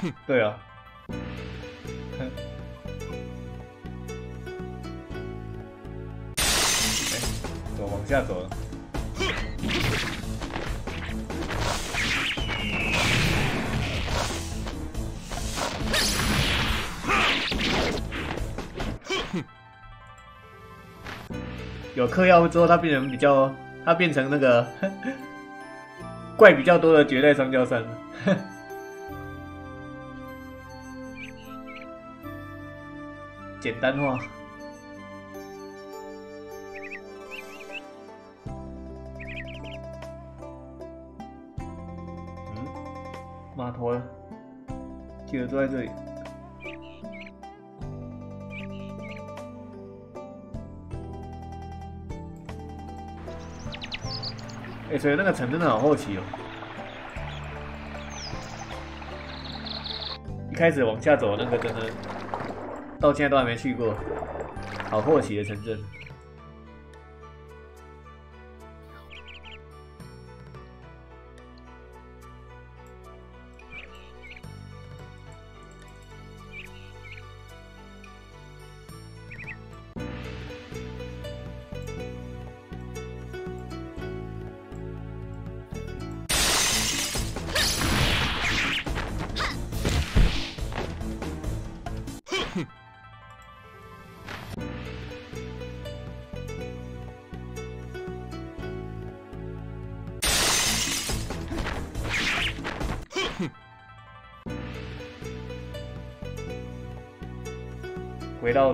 对啊。哎，走，往下走了。有嗑药之后，它变成比较，它变成那个 怪比较多的绝代双骄三。简单化。嗯，码头了，记得坐在这里。哎，所以那个城真的好好奇哦。一开始往下走那个真的，到现在都还没去过，好好奇的城镇。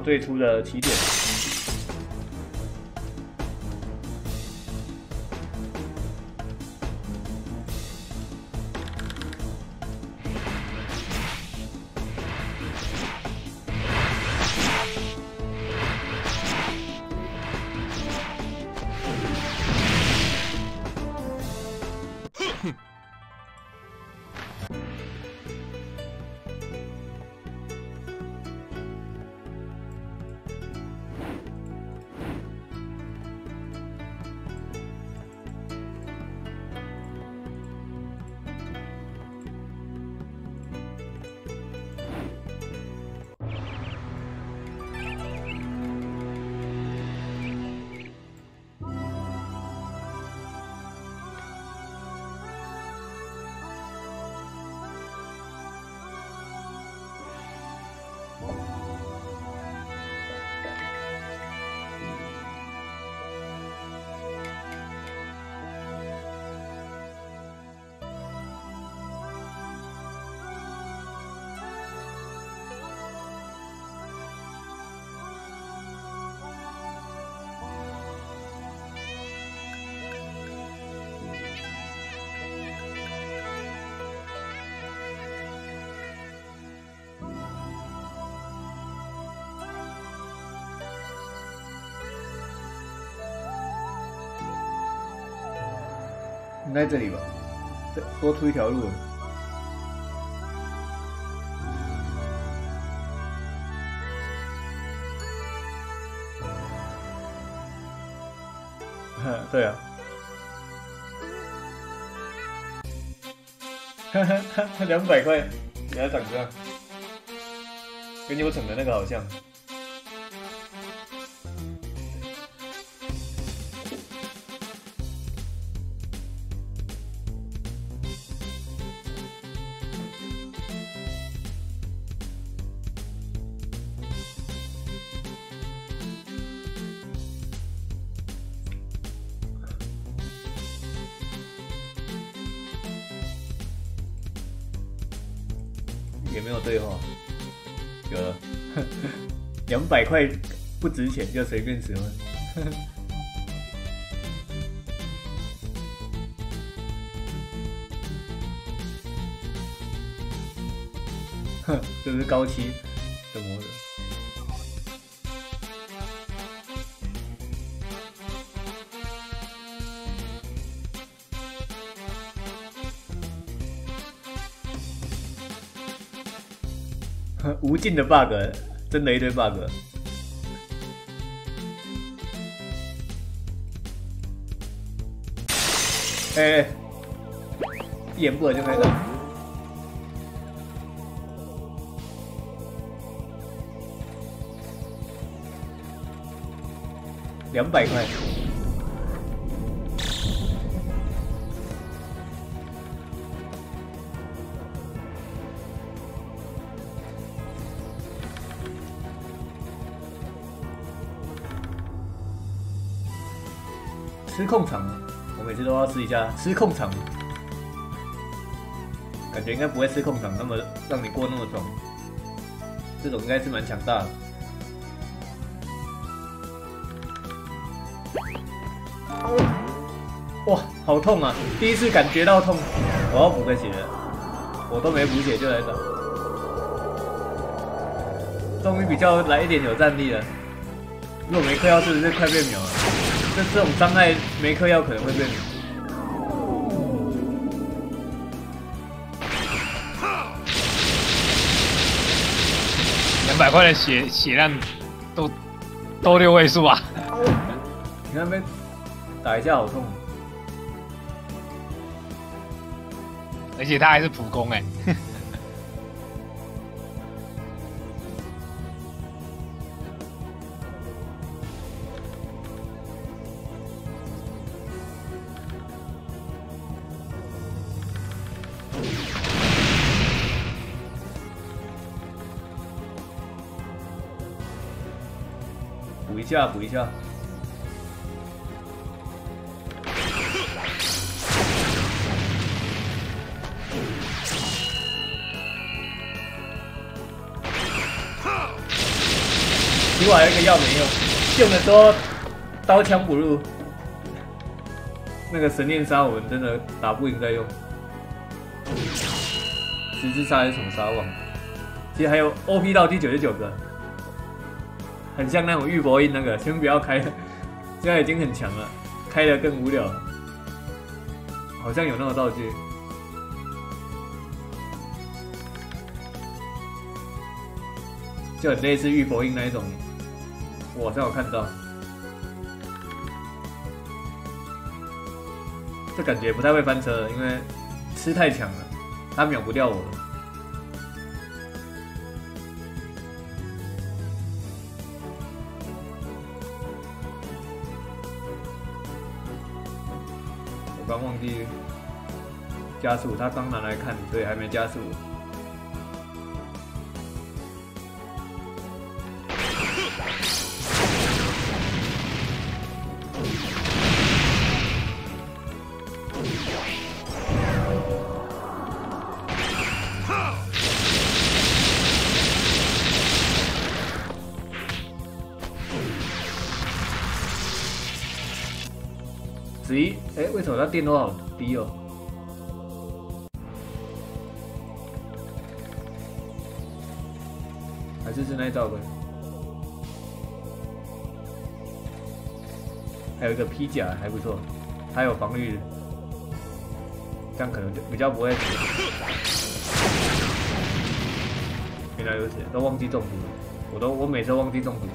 最初的起在。这里吧，这多出一条路。对啊，哈哈，两百块，你还长这样，跟牛城的那个好像。块不值钱就随便使用。哼，这是高期的模式。无尽的 bug，真的一堆 bug。哎，眼不白就可以，两百块，失控场。要试一下吃控场，感觉应该不会吃控场那么让你过那么爽，这种应该是蛮强大的。哇，好痛啊！第一次感觉到痛，我要补个血，我都没补血就来找，终于比较来一点有战力了。如果没嗑药，是不是快被秒了？这这种伤害没嗑药可能会被秒。块的血血量都都六位数啊！你那边打一下好痛。而且他还是普攻哎，补还有一个药没用，用的时候刀枪不入。那个神念杀我们真的打不赢再用。十字杀是什么杀忘？其实还有 OP 到第九十九个，很像那种玉博印那个，先不要开，现在已经很强了，开的更无聊。好像有那个道具。就很类似玉佛印那一种，我好像有看到，这感觉不太会翻车，因为吃太强了，他秒不掉我。我刚忘记加速，他刚拿来看，所以还没加速。电都好低哦？还是是那一招的？还有一个披甲还不错，还有防御，这样可能就比较不会死。原来如此，都忘记中毒了，我都我每次都忘记中毒。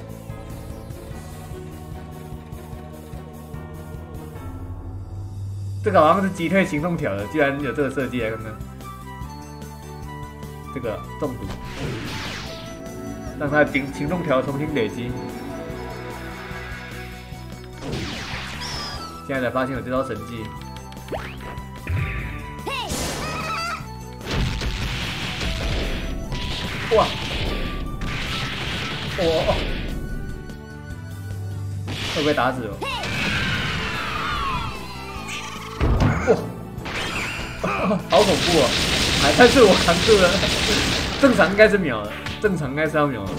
这个好像是击退行动条的，居然有这个设计来看看。这个中毒，让他行行动条重新累积。现在才发现有这招神技。哇！哇！会不会打死我！好恐怖哦！还但是我扛住了，正常应该是秒的，正常应该是要秒的，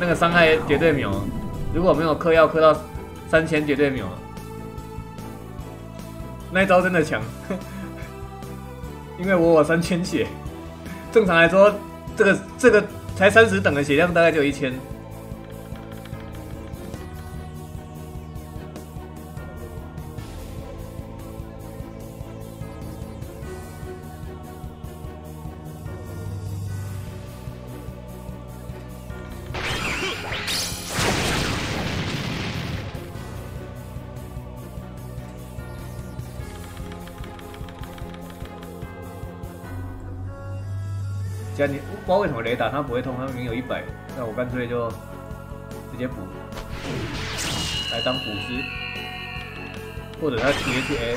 那个伤害绝对秒。如果没有嗑药嗑到三千，绝对秒。那一招真的强，因为我有三千血，正常来说，这个这个才三十等的血量大概就一千。不知道为什么雷达它不会痛，它明明有一百，那我干脆就直接补。来当补师，或者他直接去 A。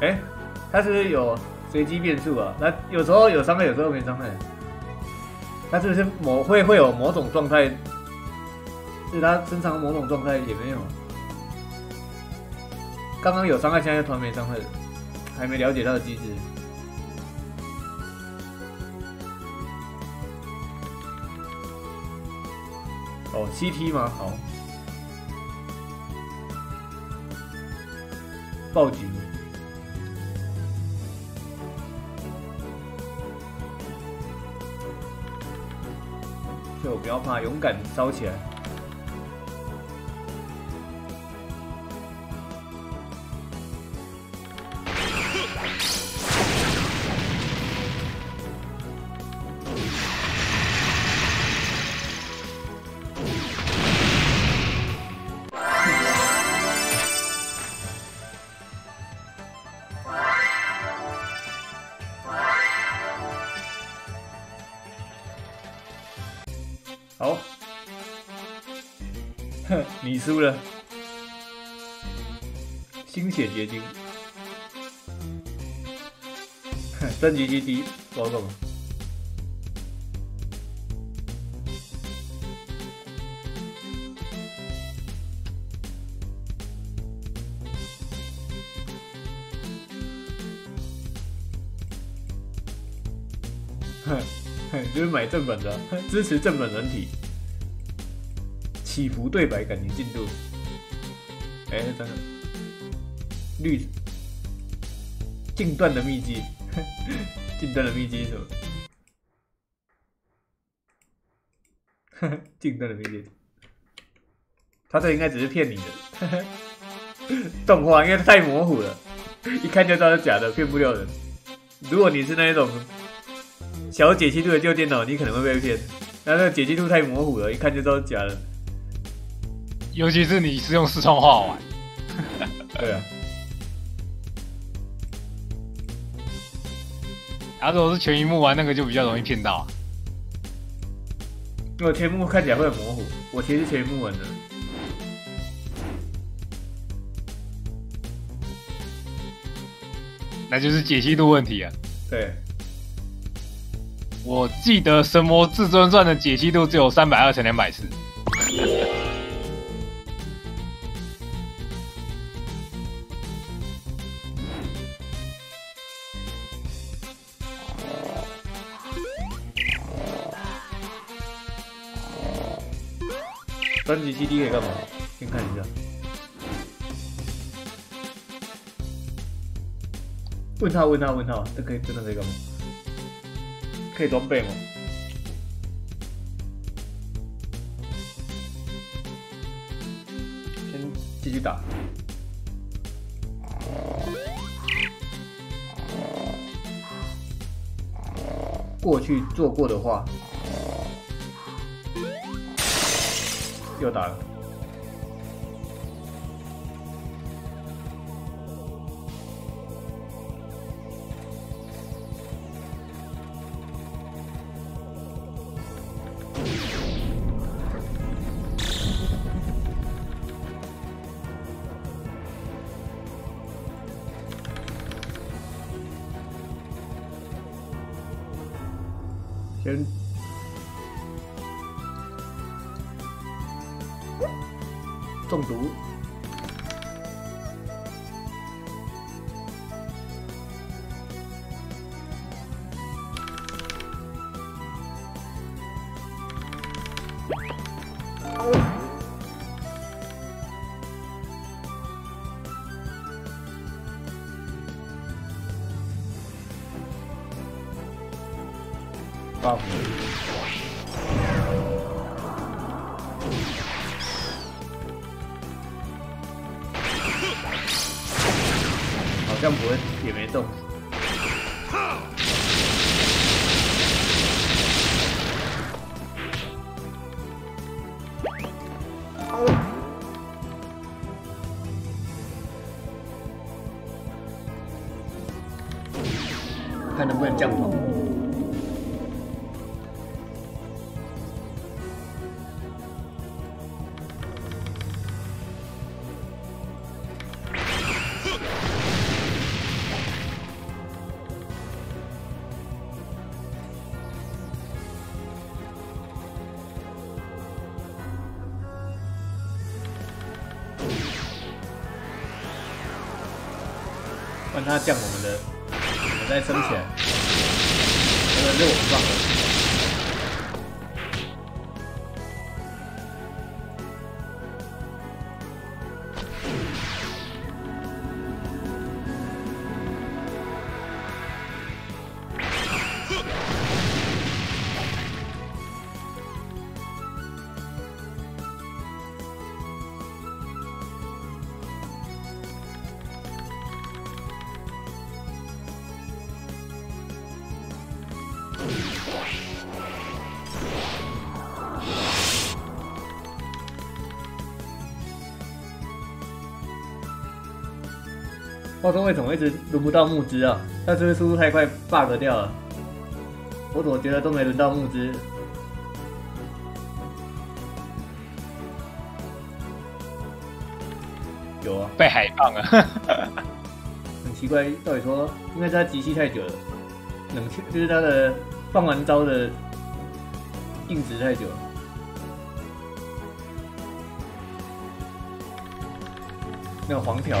哎，他是不是有随机变数啊？那有时候有伤害，有时候没伤害。他是不是某会会有某种状态？他身上某种状态也没有。刚刚有伤害，现在突然没伤害，还没了解他的机制。哦，CT 吗？好，报警。就不要怕，勇敢烧起来。输了，心血结晶，哼，升级基地，我懂。哼。就是买正本的，支持正本人体，起伏对白感情进度。哎，等等，绿近段的秘籍，近段的秘籍是什么？近段的秘籍，他这应该只是骗你的，动画因为太模糊了，一看就知道是假的，骗不了人。如果你是那一种。小解析度的旧电脑，你可能会被骗。那个解析度太模糊了，一看就知道是假的。尤其是你是用四川话玩。对啊。然后如果是全荧幕玩，那个就比较容易骗到。因为全幕看起来会很模糊，我其实全荧幕玩的。那就是解析度问题啊。对。我记得《神魔至尊传》的解析度只有三百二乘两百四。专辑 CD 可以干嘛？先看一下。问他，问他，问他，这可以真的可以干嘛？可以装备吗？先继续打。过去做过的话，又打了。先中毒。它降我们的，我们再升起来。这个是我说为什么一直轮不到木之啊？他是不是速度太快 bug 掉了？我怎么觉得都没轮到木之？有啊，被海放了。很奇怪，到底说应该是他集气太久了，冷却就是他的放完招的硬直太久了。那个黄条，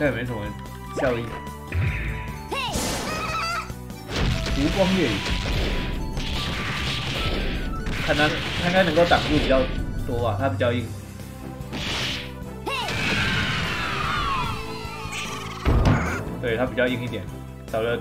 但也没什么效益。无光月影，看他他应该能够挡住比较多吧，他比较硬。对他比较硬一点，少了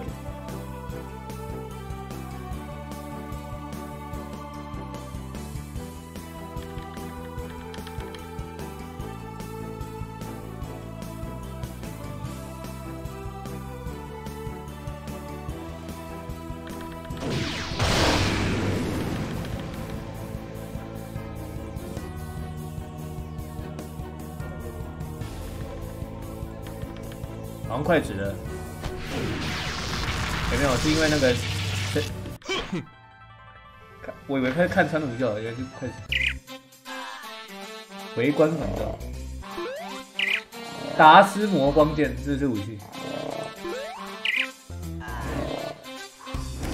我以为他看穿午觉，原来就快止。围观反照，达斯魔光剑，这是武器。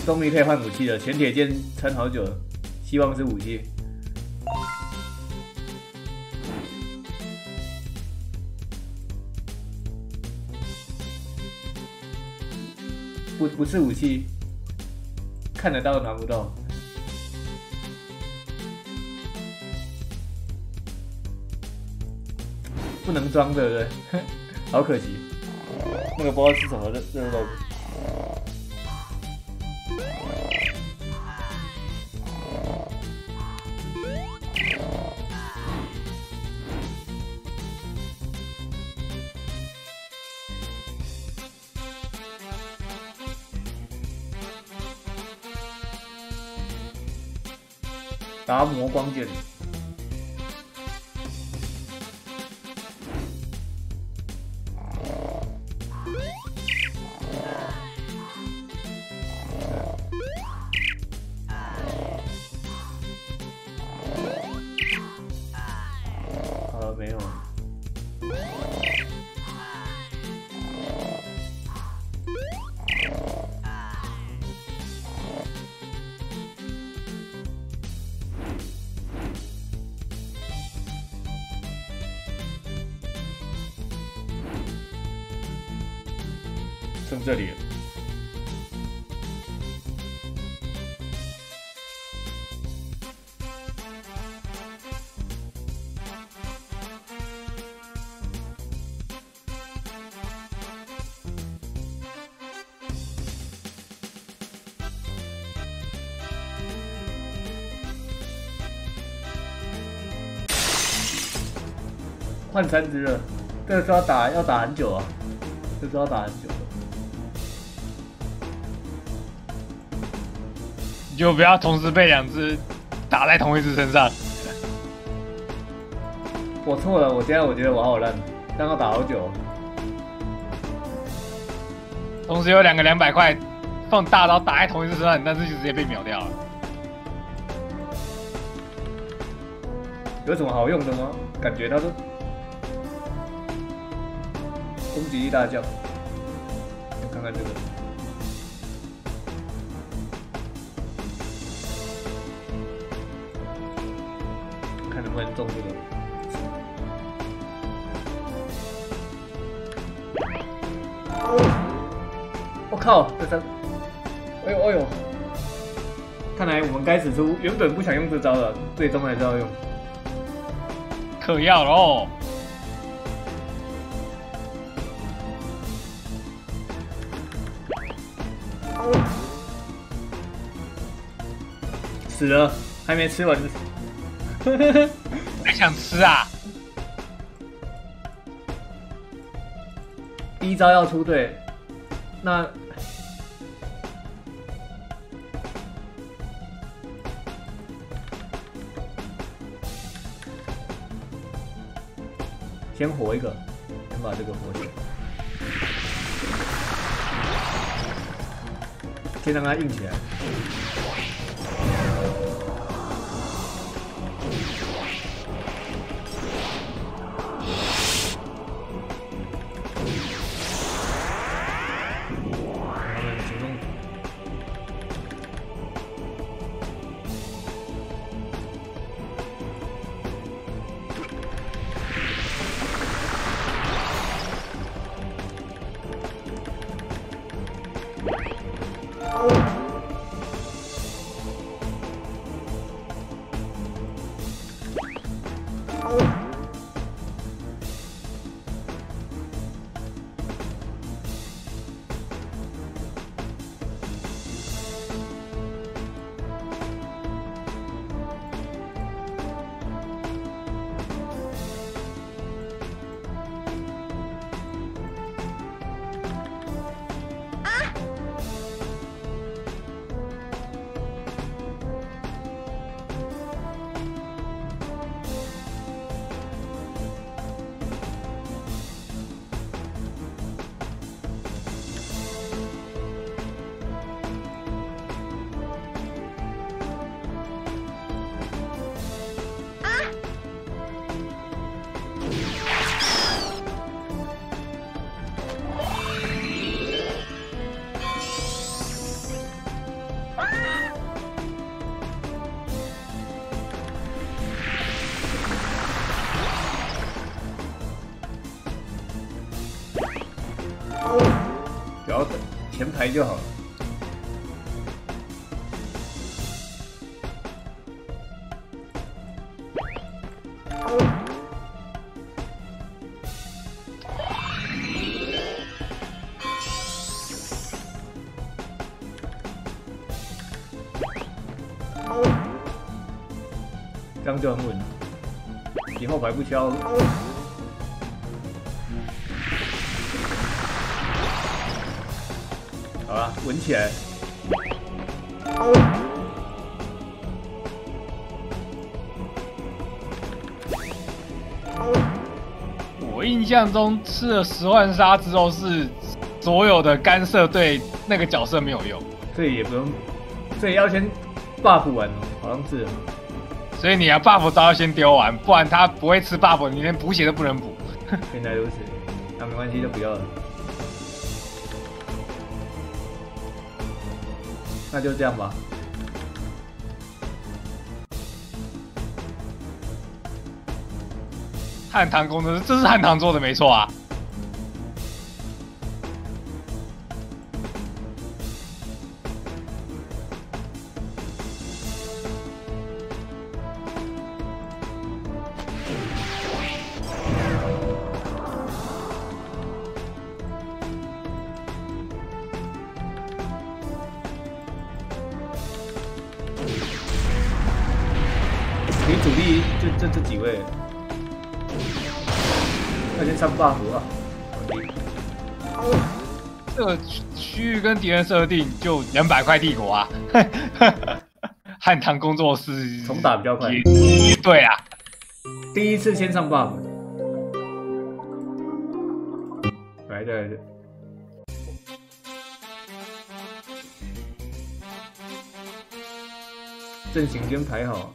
终于可以换武器了，前铁剑撑好久了，希望是武器。不不是武器，看得到拿不到。不能装，对不对？好可惜，那个不知道是什么热热肉。达摩光剑，换三只了，这个是要打要打很久啊，这是要打很久的。你就不要同时被两只打在同一只身上。我错了，我现在我觉得我好烂，这样要打好久。同时有两个两百块放大招打在同一只身上，但是就直接被秒掉了。有什么好用的吗？感觉它是攻击力大降。我看看这个，看能不能中这个。我靠，这三，哎呦哎呦！看来我们该使出原本不想用这招了，最终还是要用。嗑药喽！死了，还没吃完。还想吃啊？第一招要出对，那先活一个，先把这个活起来，先让它硬起来。前排就好了。这样就很稳了，以后排不敲起来。我印象中吃了十万杀之后，是所有的干涉对那个角色没有用，这也不用，这也要先 buff 完哦，好像是。所以你要 buff 都要先丢完，不然他不会吃 buff，你连补血都不能补。原来如此，那没关系，就不要了。那就这样吧。汉唐工程师，这是汉唐做的没错啊。设定就两百块帝国啊，汉唐工作室重打比较快。对啊，第一次先上 buff，来对来的。阵型先排好。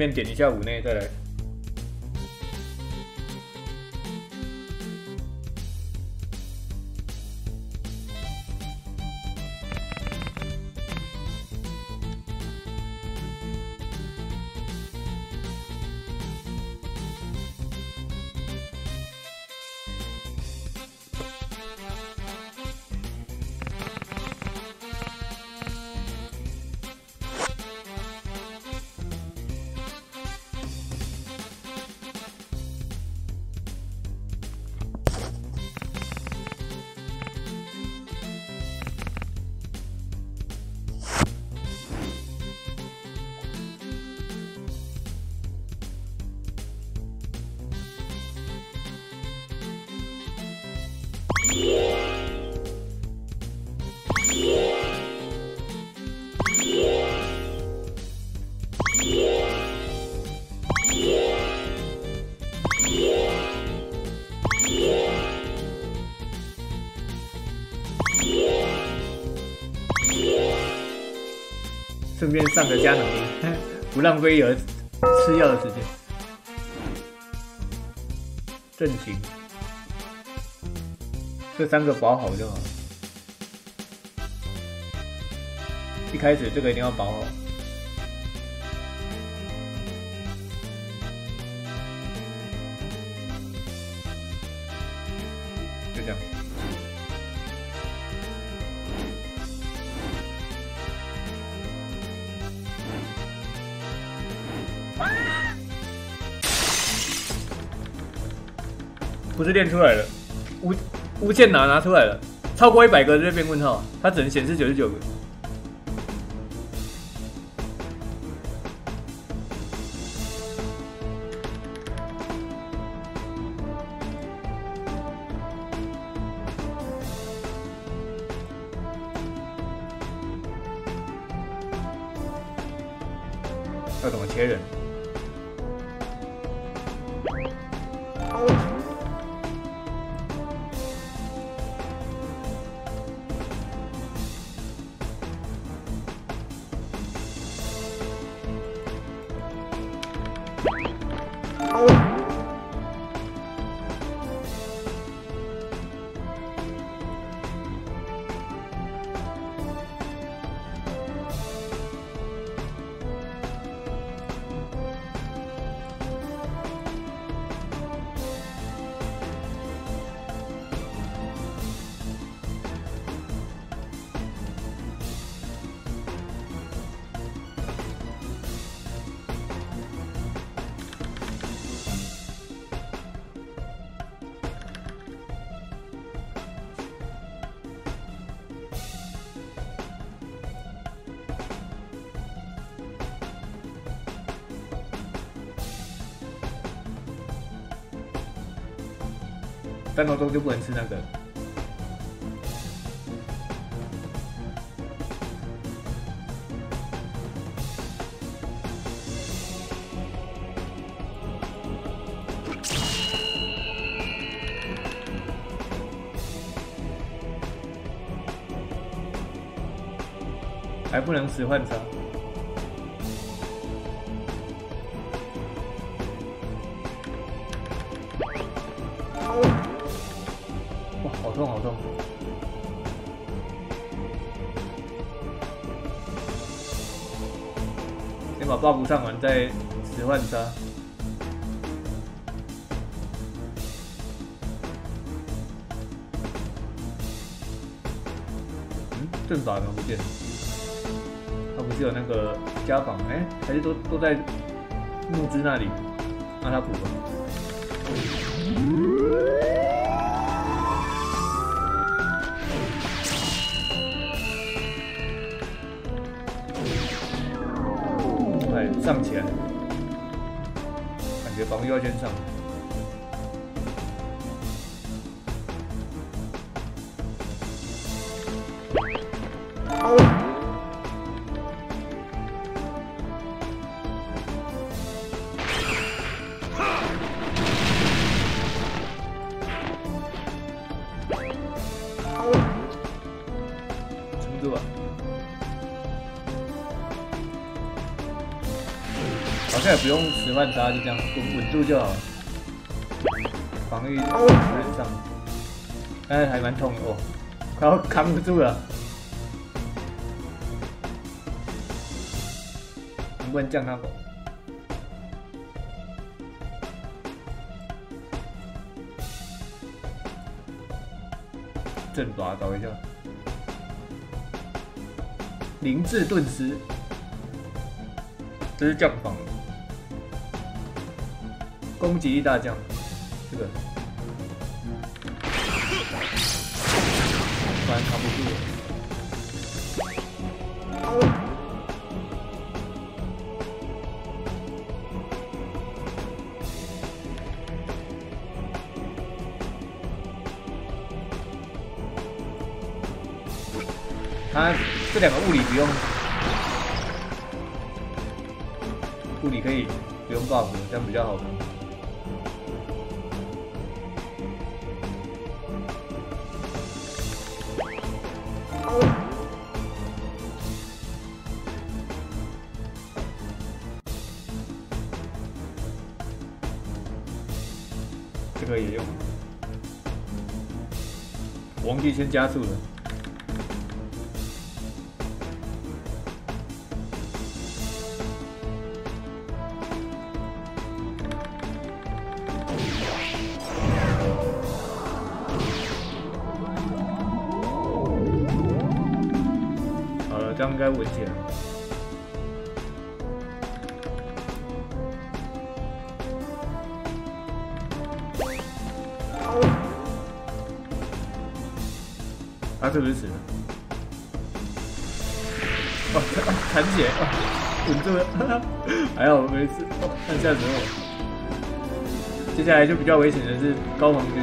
便点一下五内再来。上个加能力，不浪费有吃药的时间。阵型，这三个保好就好。一开始这个一定要保好。就这样。不是练出来的，无无限拿拿出来了，超过一百个就变问号，它只能显示九十九个。三秒钟就不能吃那个。还不能使唤车。上完再吃饭撒嗯阵法怎不见他不是有那个家访？诶还是都都在木之那里？让他补吧万杀，就这样稳稳住就好了。防御基本上，但是还蛮痛的哦，快要扛不住了。能不能降他狗？正爪找一下，灵智顿时，这是降防，攻击力大降，这个，突然扛不住了。他这两个物理不用，物理可以不用 buff，这样比较好看。也有王帝先加速了是不是死了？哦，残血，稳住了，还好没事。哦，看吓死我！接下来就比较危险的是高皇军。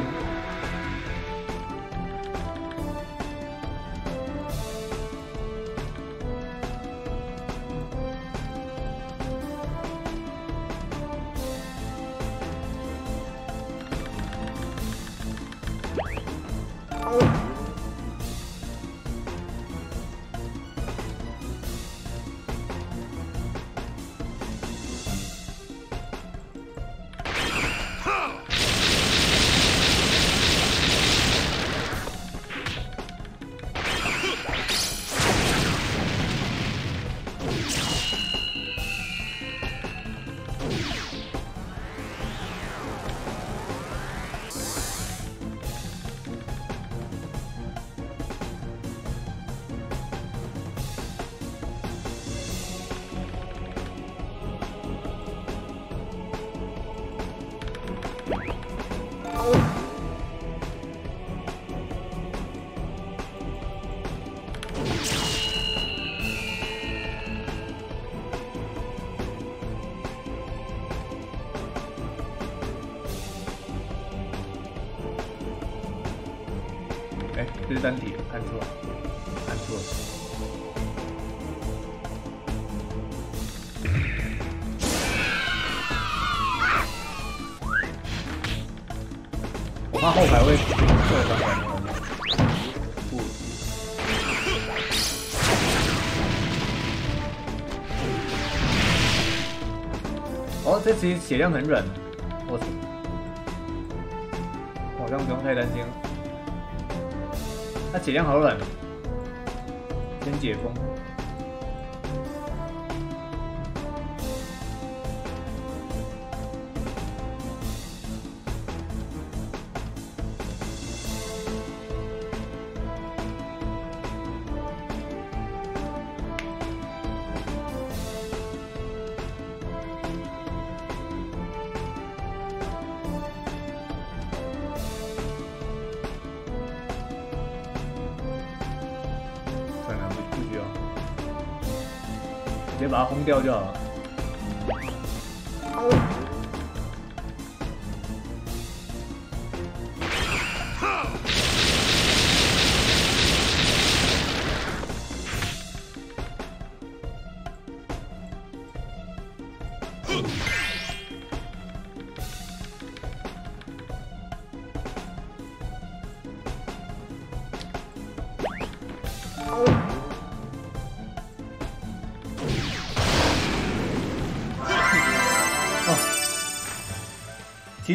其实血量很软，我好像不用太担心他。血量好软，先解封。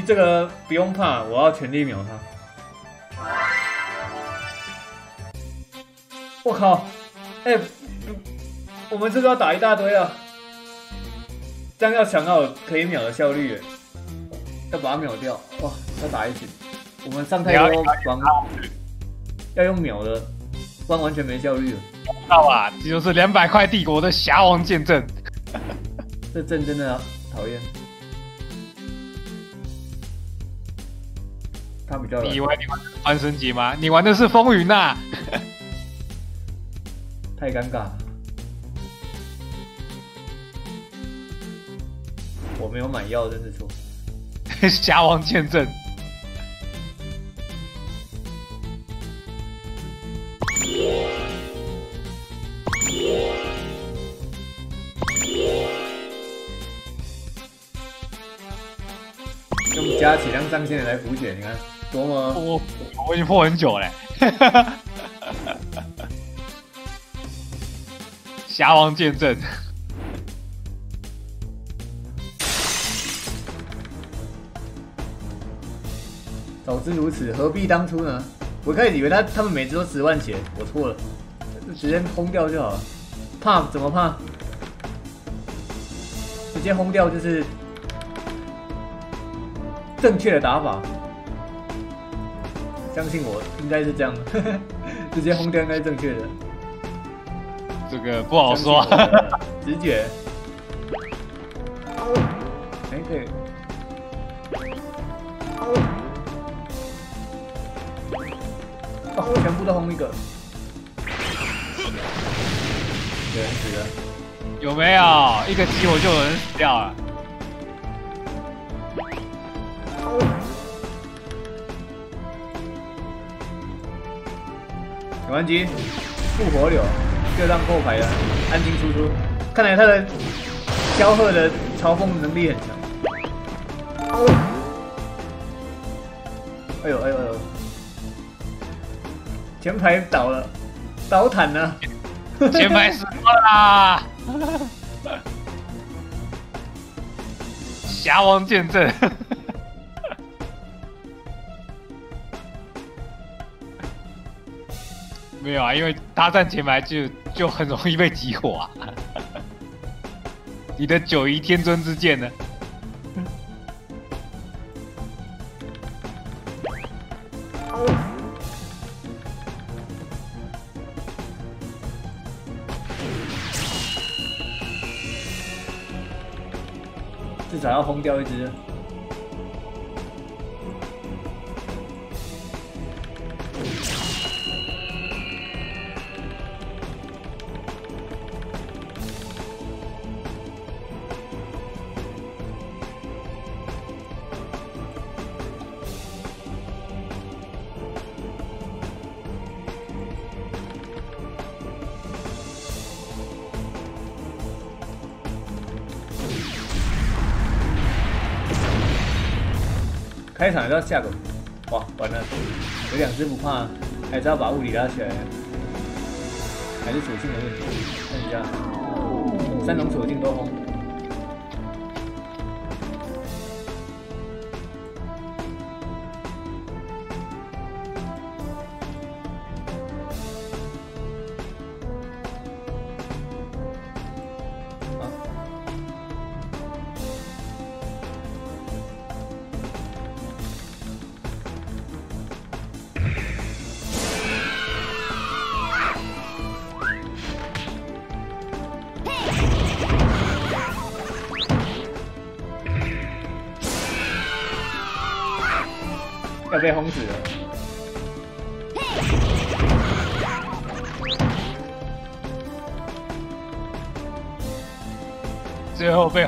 这个不用怕，我要全力秒他。我靠！哎、我们这个要打一大堆啊，这样要想到可以秒的效率耶，要把它秒掉。哇，要打一局，我们上太多防，要用秒的，不然完全没效率了。知道吧？这就是两百块帝国的侠王见证。这阵真的以为你玩的是万圣节吗？你玩的是风云呐、太尴尬了。我没有买药，真是错。侠王见证。用加起量上限来补血，你看多么我我已经破很久嘞。侠王见证，早知如此，何必当初呢？我一开始以为他他们每次都十万血，我错了，就直接轰掉就好了。怕怎么怕？直接轰掉就是正确的打法。相信我，应该是这样的，直接轰掉应该是正确的。这个不好说。直觉。哎，对。哦，全部都轰一个。有人死了，有没有一个激活就有人死掉了？有关机，复活流，就让后排的安静输出。看来他的萧贺的嘲讽能力很强。哎呦哎呦哎呦！前排倒了，倒坦了。前排死光啦！侠王见证。没有啊，因为他站前排就就很容易被集火啊。你的九夷天尊之剑呢？至少要轰掉一只。开场就要下狗，哇，完了，有两只不怕，还是要把物理拉起来，还是属性的问题，看一下，三种属性都轰。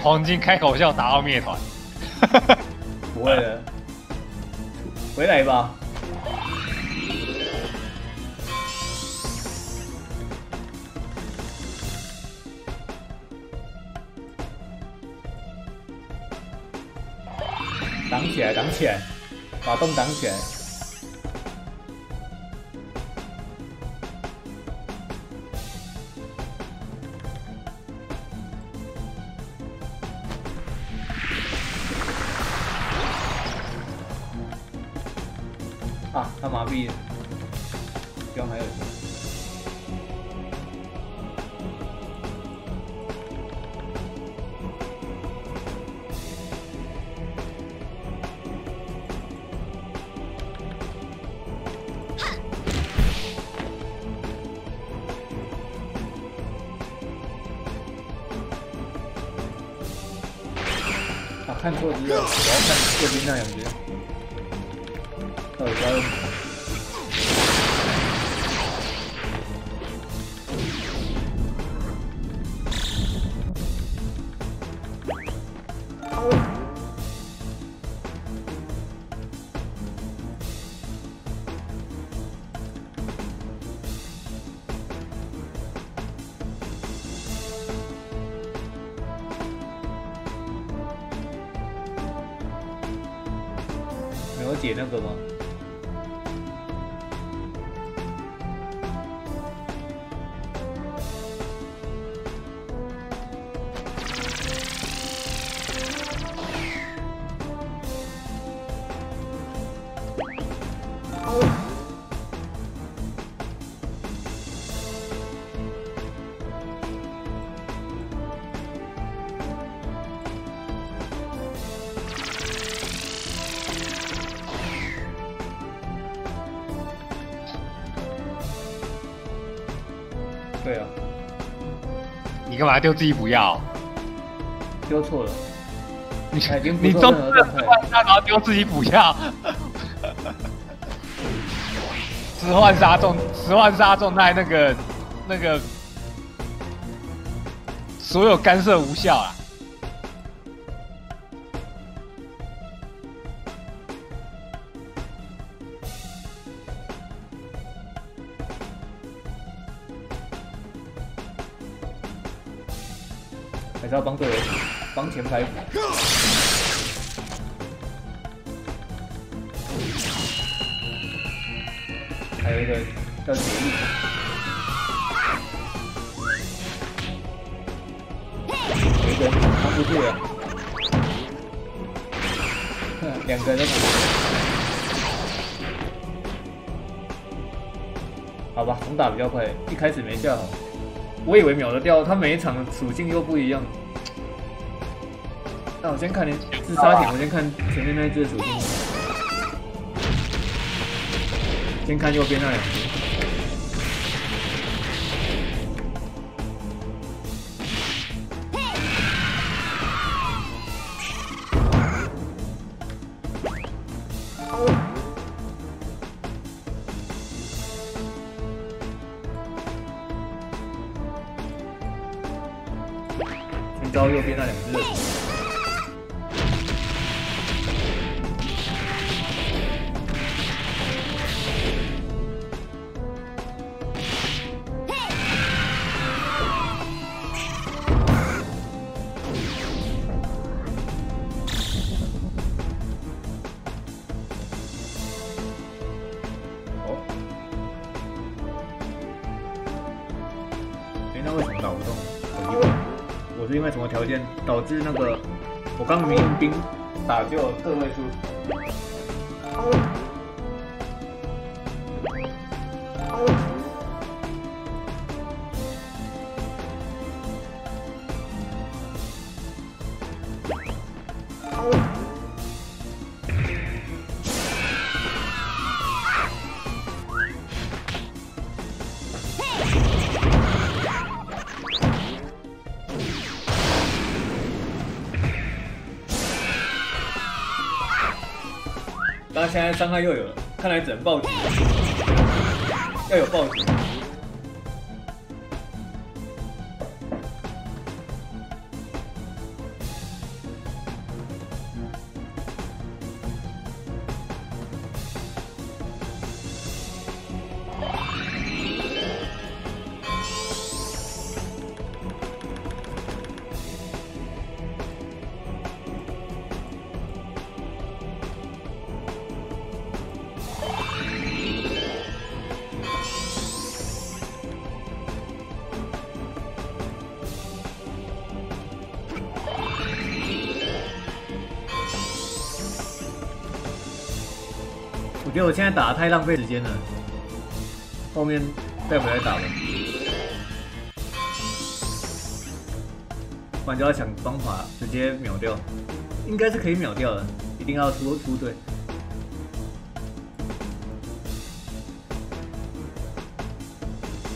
黄金开口笑打到灭团。不会的，回来吧。挡起来，挡起来，把洞挡起来。看错机了，我要看这边那两只。到底你干嘛丢自己不要？丢错了。你你中十万杀，然后丢自己不要。十幻杀中，十幻杀中，态那个那个所有干涉无效啊！打比较快，一开始没下好。我以为秒得掉，他每一场属性又不一样。那我先看你自杀点，我先看前面那一只属性。先看右边那两只。就是那个我刚明明用兵打就个位数？伤害又有了，看来只能暴击，要有暴击。现在打太浪费时间了，后面再回来打吧。不然就要想方法直接秒掉，应该是可以秒掉的，一定要出出队。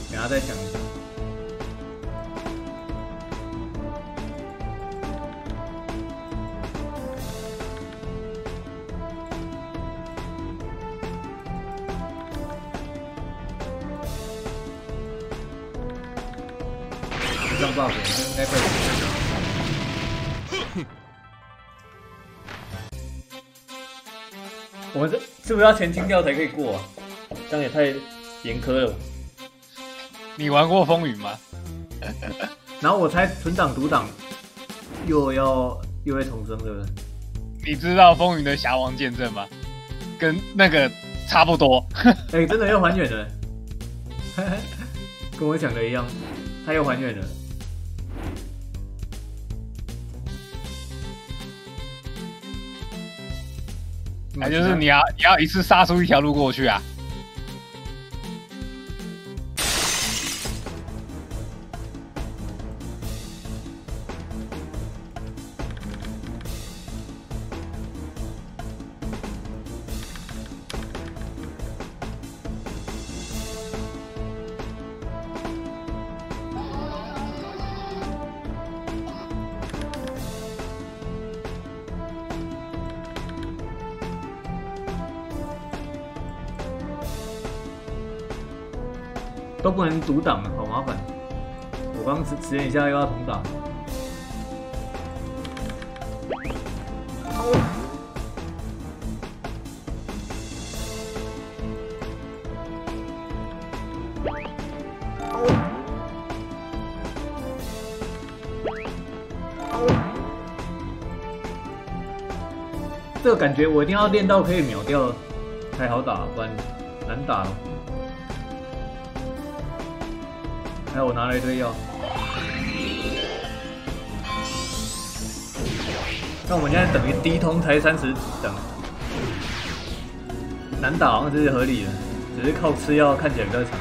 等下再想不是要前清掉才可以过啊？这样也太严苛了。你玩过风云吗？然后我猜存档读档又要又会重生，对不对？你知道风云的侠王见证吗？跟那个差不多。哎、真的又还原了，跟我想的一样，他又还原了。那就是你要你要一次杀出一条路过去啊！都不能读档，好麻烦。我刚实实验一下又要同档。这个感觉我一定要练到可以秒掉才好打，不然难打了。还有我拿了一堆药。那我们现在等于低通才三十等，难打好像这是合理的，只是靠吃药看起来比较长。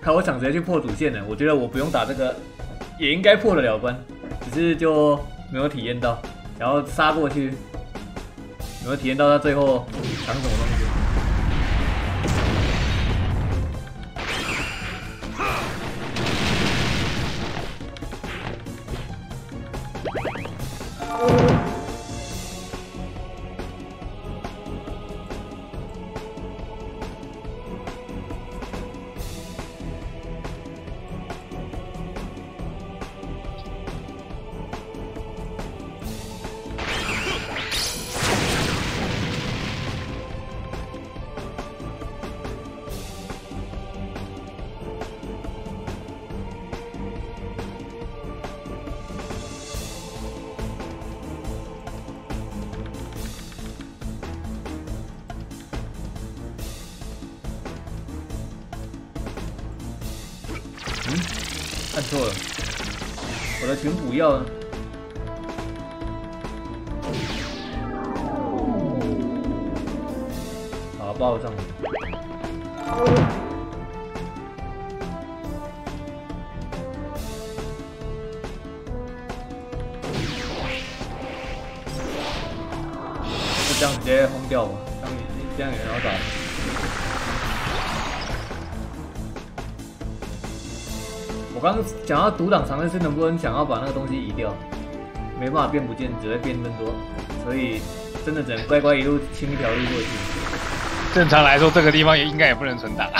看我想直接去破主线的，我觉得我不用打这个，也应该破得了关，只是就没有体验到，然后杀过去，有没有体验到他最后抢什么东西？想要独挡长生是能不能想要把那个东西移掉，没办法变不见，只会变更多，所以真的只能乖乖一路清一条路过去。正常来说，这个地方也应该也不能存档。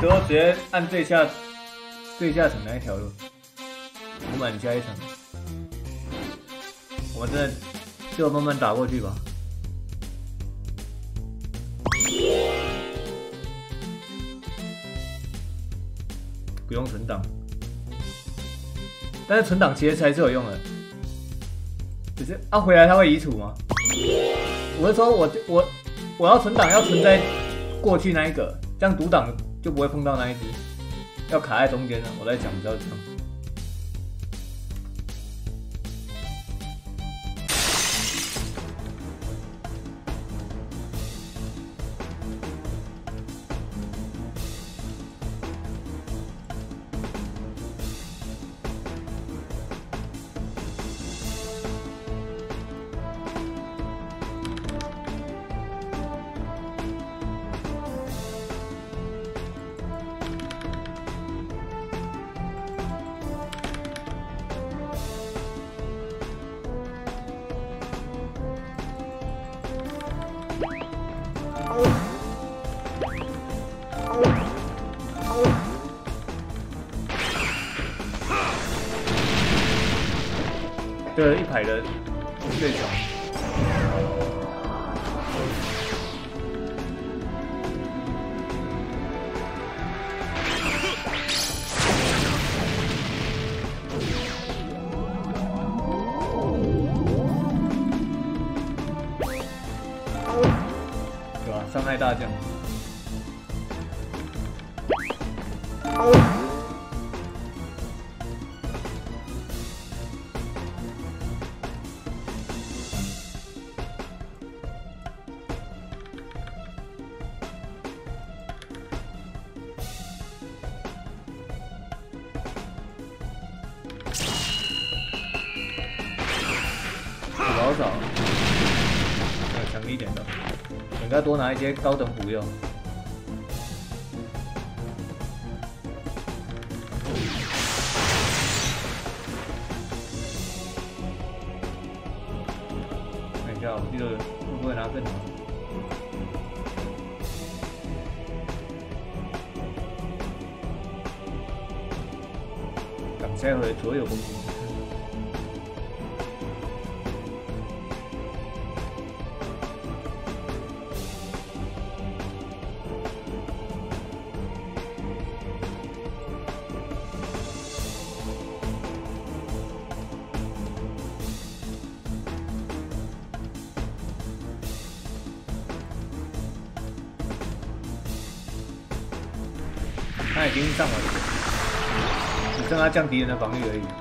都直接按最下最下层那一条路，补满加一层。我这就慢慢打过去吧。不用存档，但是存档其实才是有用的。只是啊，回来它会移除吗？我是说，我我我要存档要存在过去那一个，这样读档就不会碰到那一只，要卡在中间的。我在讲比较长。多拿一些高等补用。降敌人的防御而已。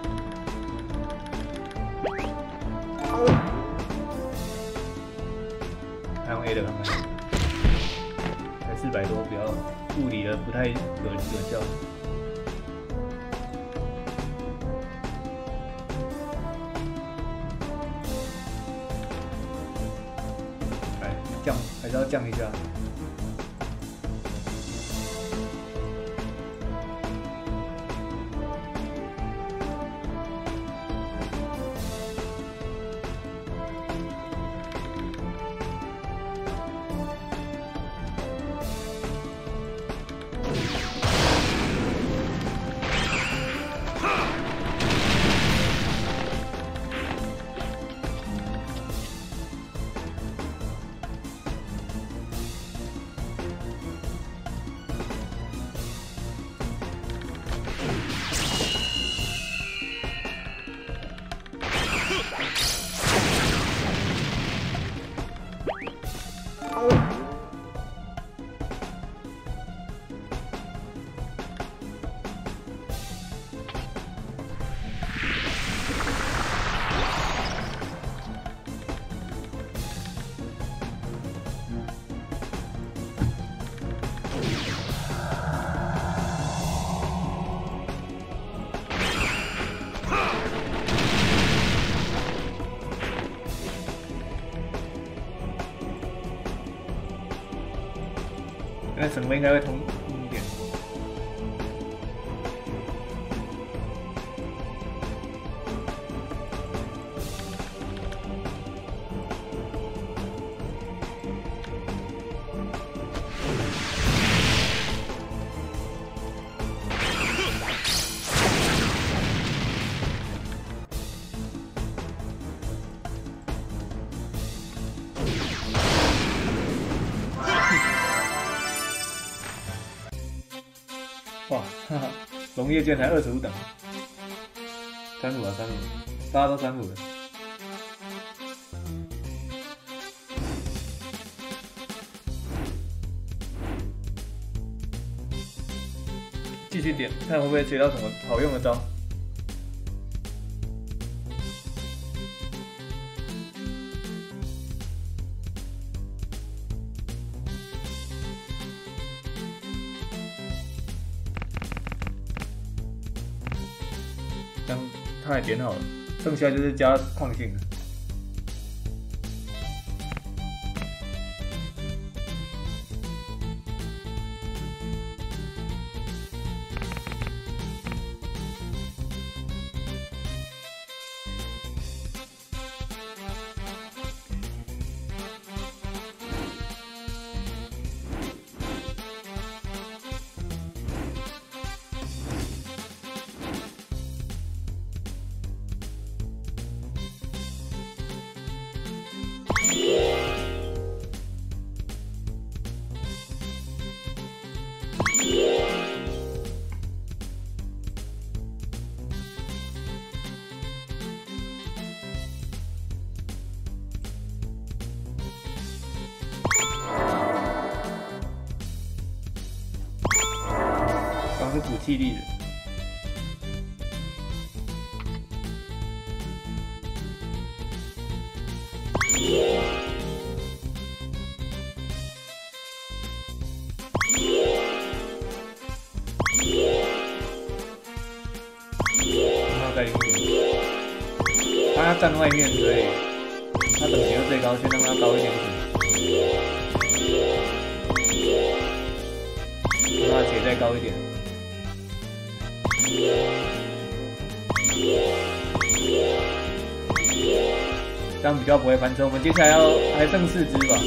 那省位应红叶剑才二十五等，三五啊三五，大家都三五的。继续点，看会不会学到什么好用的招。他也点好了，剩下就是加矿性了不会翻车。我们接下来要还剩四只吧，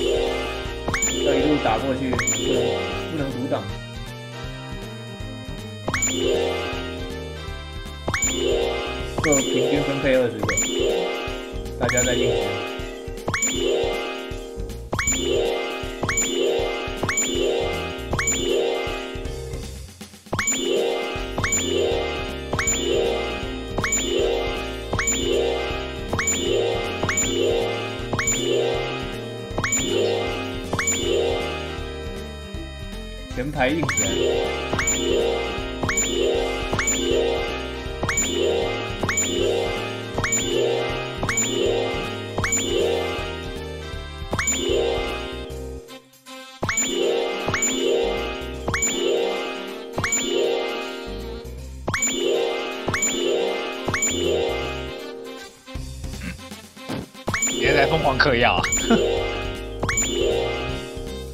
嗑药啊！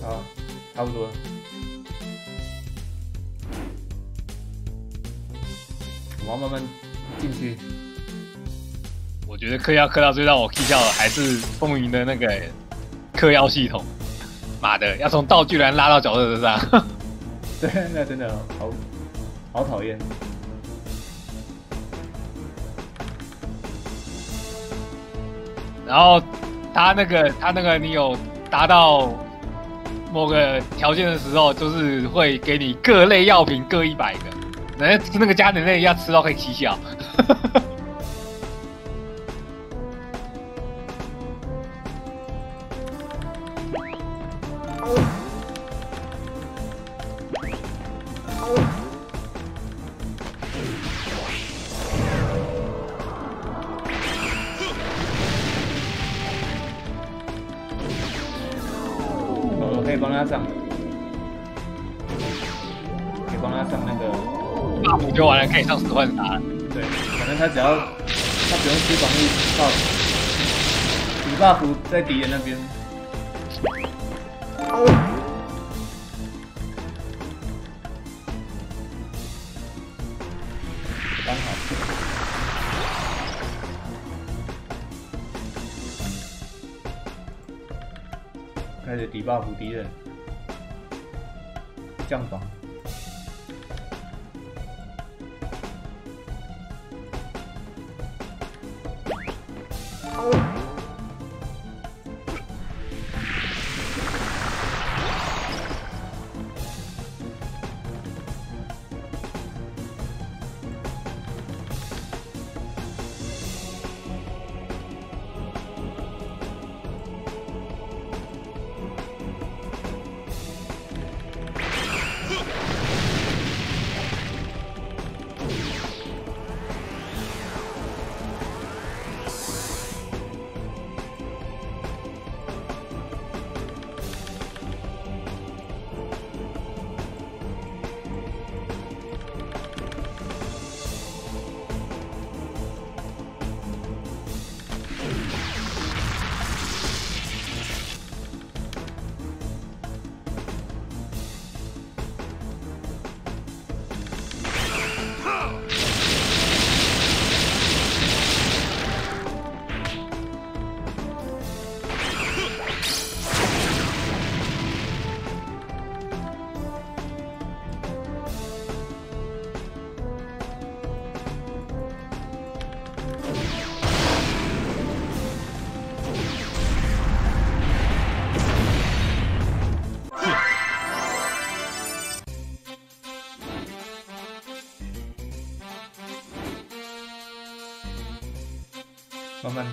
好，差不多了。我要慢慢进去。我觉得嗑药嗑到最让我气笑的还是风云的那个嗑药系统，妈的，要从道具栏拉到角色身上。对，那真的好好讨厌。然后他那个他那个你有达到某个条件的时候，就是会给你各类药品各一百个，那那个加能类要吃到可以起效。在敌人那边。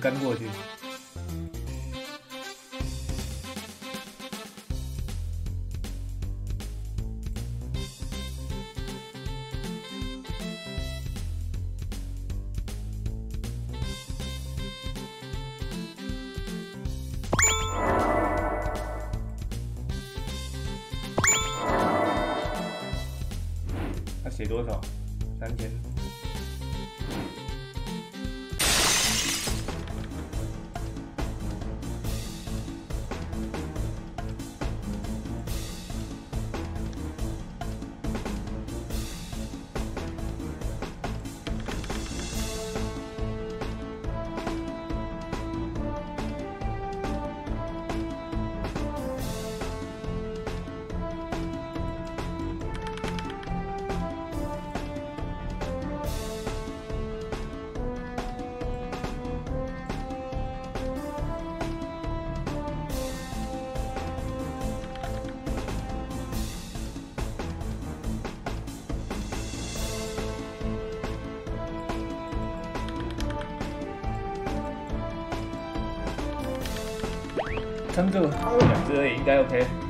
干过去。三个，两个也，应该 OK。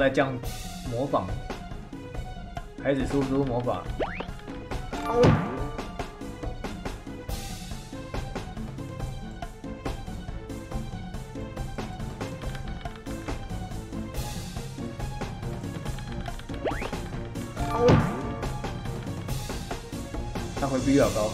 然后再降模仿，开始输出魔法。他回避比较高。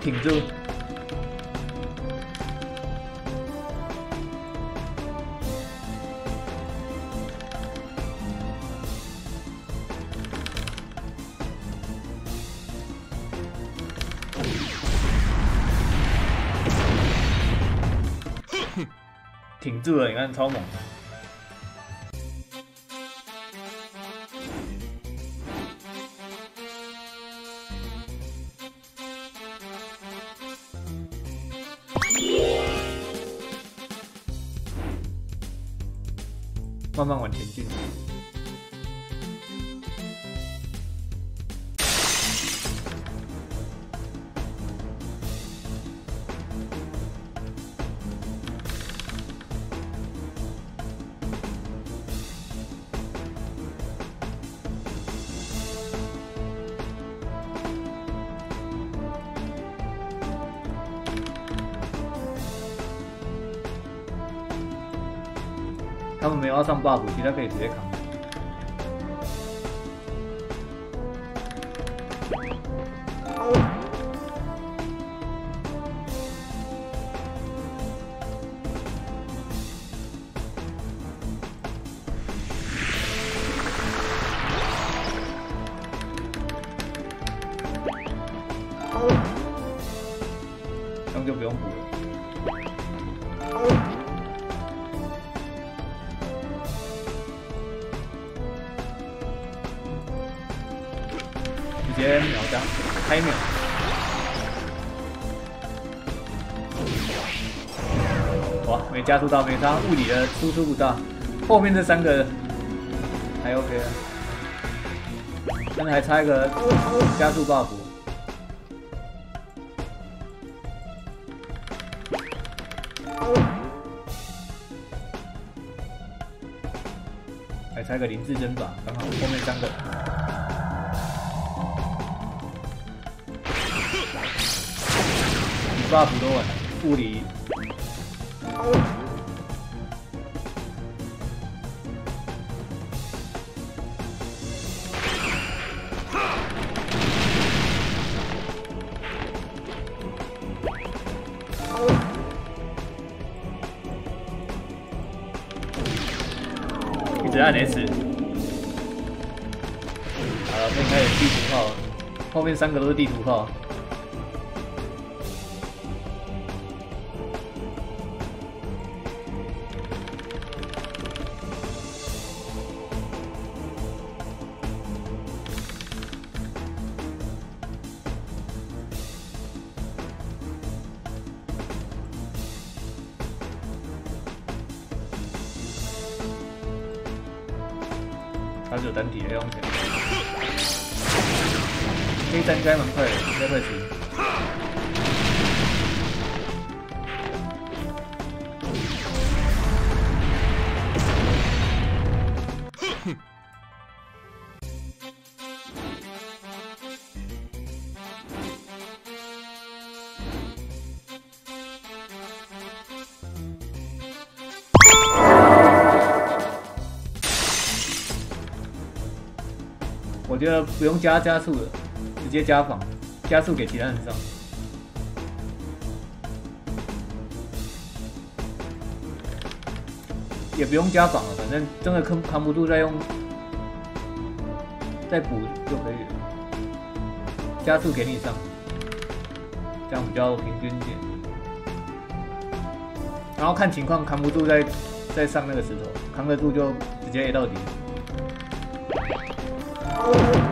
挺住。挺住了，你看超猛他们没有要上 buff，其他可以直接扛。加速到，没差，物理的输出不大。后面这三个还 OK 啊，现在还差一个加速 buff。还差个灵智针法，刚好后面三个。buff 都完，物理。按 S。好了，现在开始地图炮，后面三个都是地图炮。我觉得不用加加速了，直接加防，加速给其他人上。也不用加防了，反正真的扛扛不住再用，再补就可以了。加速给你上，这样比较平均一点。然后看情况扛不住再再上那个石头，扛得住就直接 A 到底。还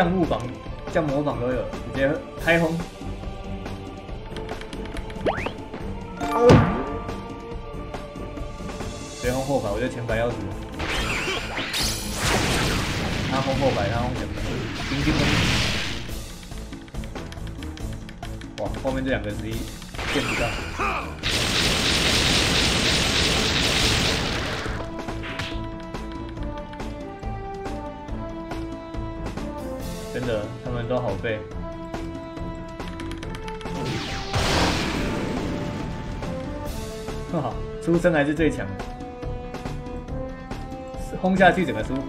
降雾榜、降魔榜都有，直接开轰。出生还是最强的，轰下去整个舒服。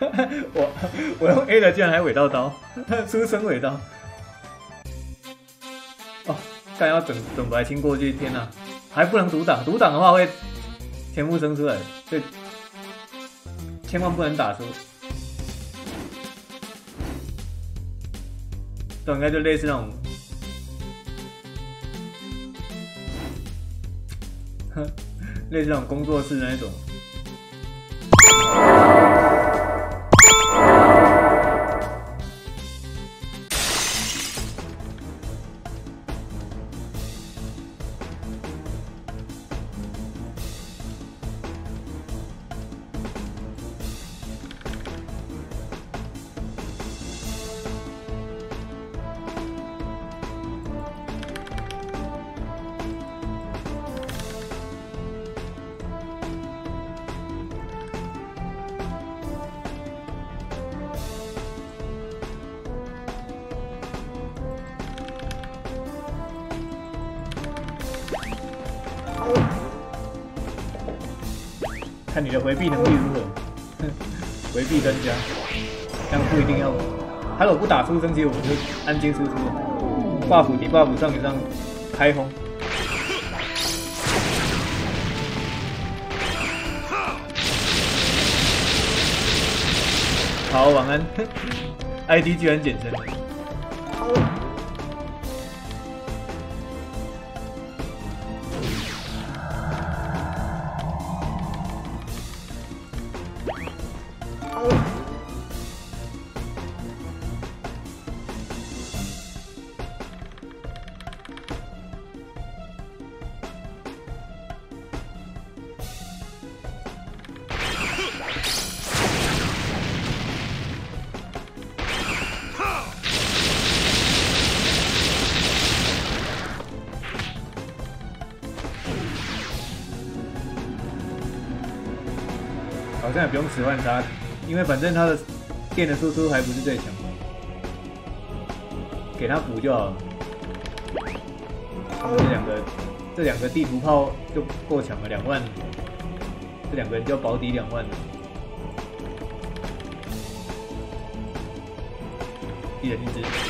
我 我用 A 的竟然还尾刀刀，出生尾刀。但，要整整白清过去，天哪，还不能独挡，独挡的话会天赋生出来，所以千万不能打出。这应该就类似那种，类似那种工作室的那种。回避能力如何，回避增加，但不一定要。他如果不打出升级，我们就安静输出。buff 底 buff 上一上开轰。好，晚安。ID 居然简称。不用使唤他，因为反正他的电的输出还不是最强的，给他补就好。这两个这两个地图炮就够强了，两万，这两个人就保底两万了。一人一只。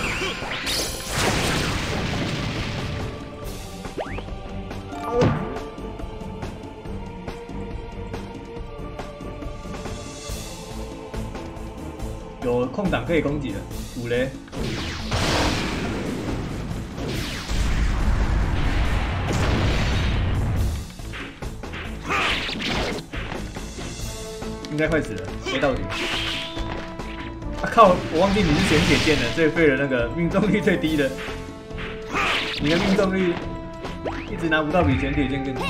空档可以攻击的，五雷，应该快死了，没到底。啊靠！我忘记你是玄铁剑了，最废了那个命中率最低的，你的命中率一直拿不到比玄铁剑更低，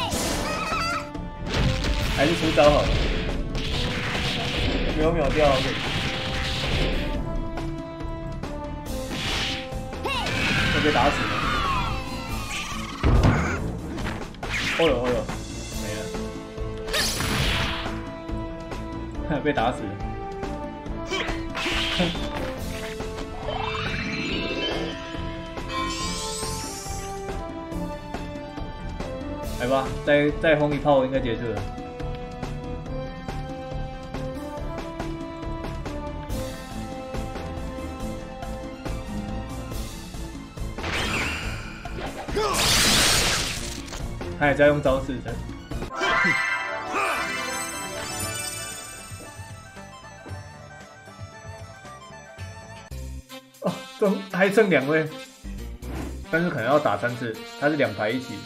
还是出招好了，秒秒掉。被打死了！哦呦哦呦，没了！被打死了！来吧，再再轰一炮，应该结束了。他还在用招式，哦，剩还剩两位，但是可能要打三次，他是两排一起。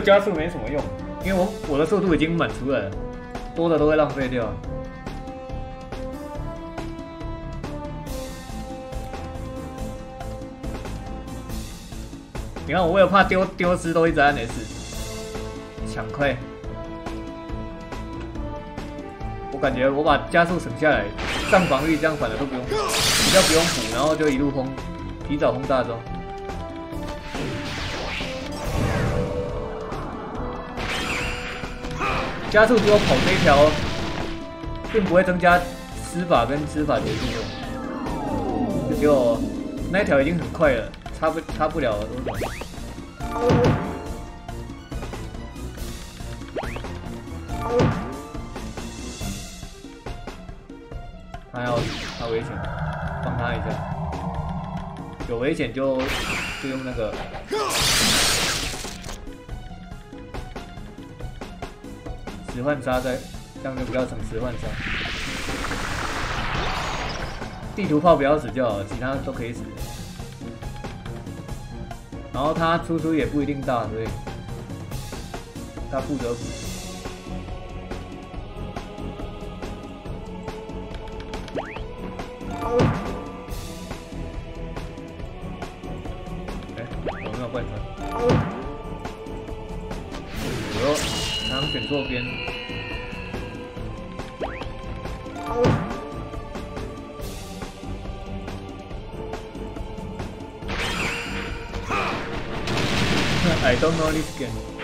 加速没什么用，因为我我的速度已经满出来了，多的都会浪费掉。你看我为了怕丢丢失，都一直按 S，抢快。我感觉我把加速省下来，上防御这样反而都不用，比较不用补，然后就一路轰，提早轰大招。加速只有跑这一条，并不会增加施法跟施法结束的，就那一条已经很快了，差不差不了多少。他要他危险，帮他一下，有危险就就用那个。十换杀在，这样就不要省十换杀。地图炮不要死就好，其他都可以死。然后他输出也不一定大，所以他不得不。on his.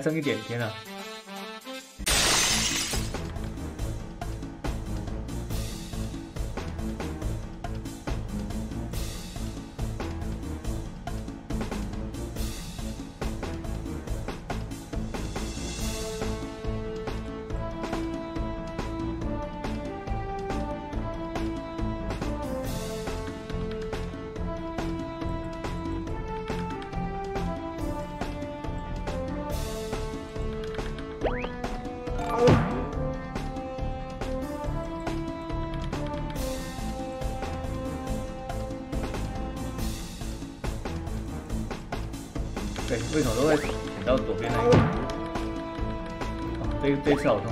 哦，还剩一点，天啊！哦、这这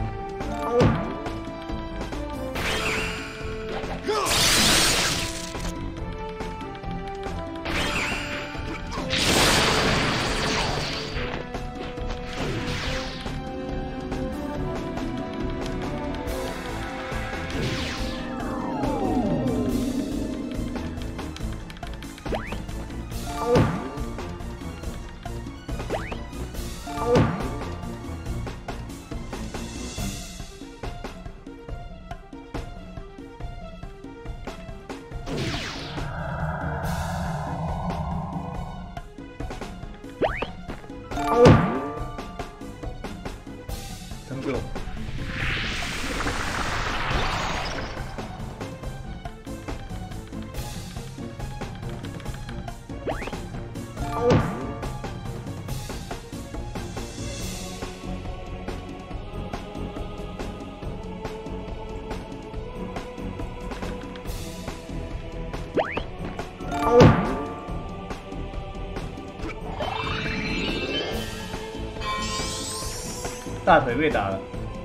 大腿被打了，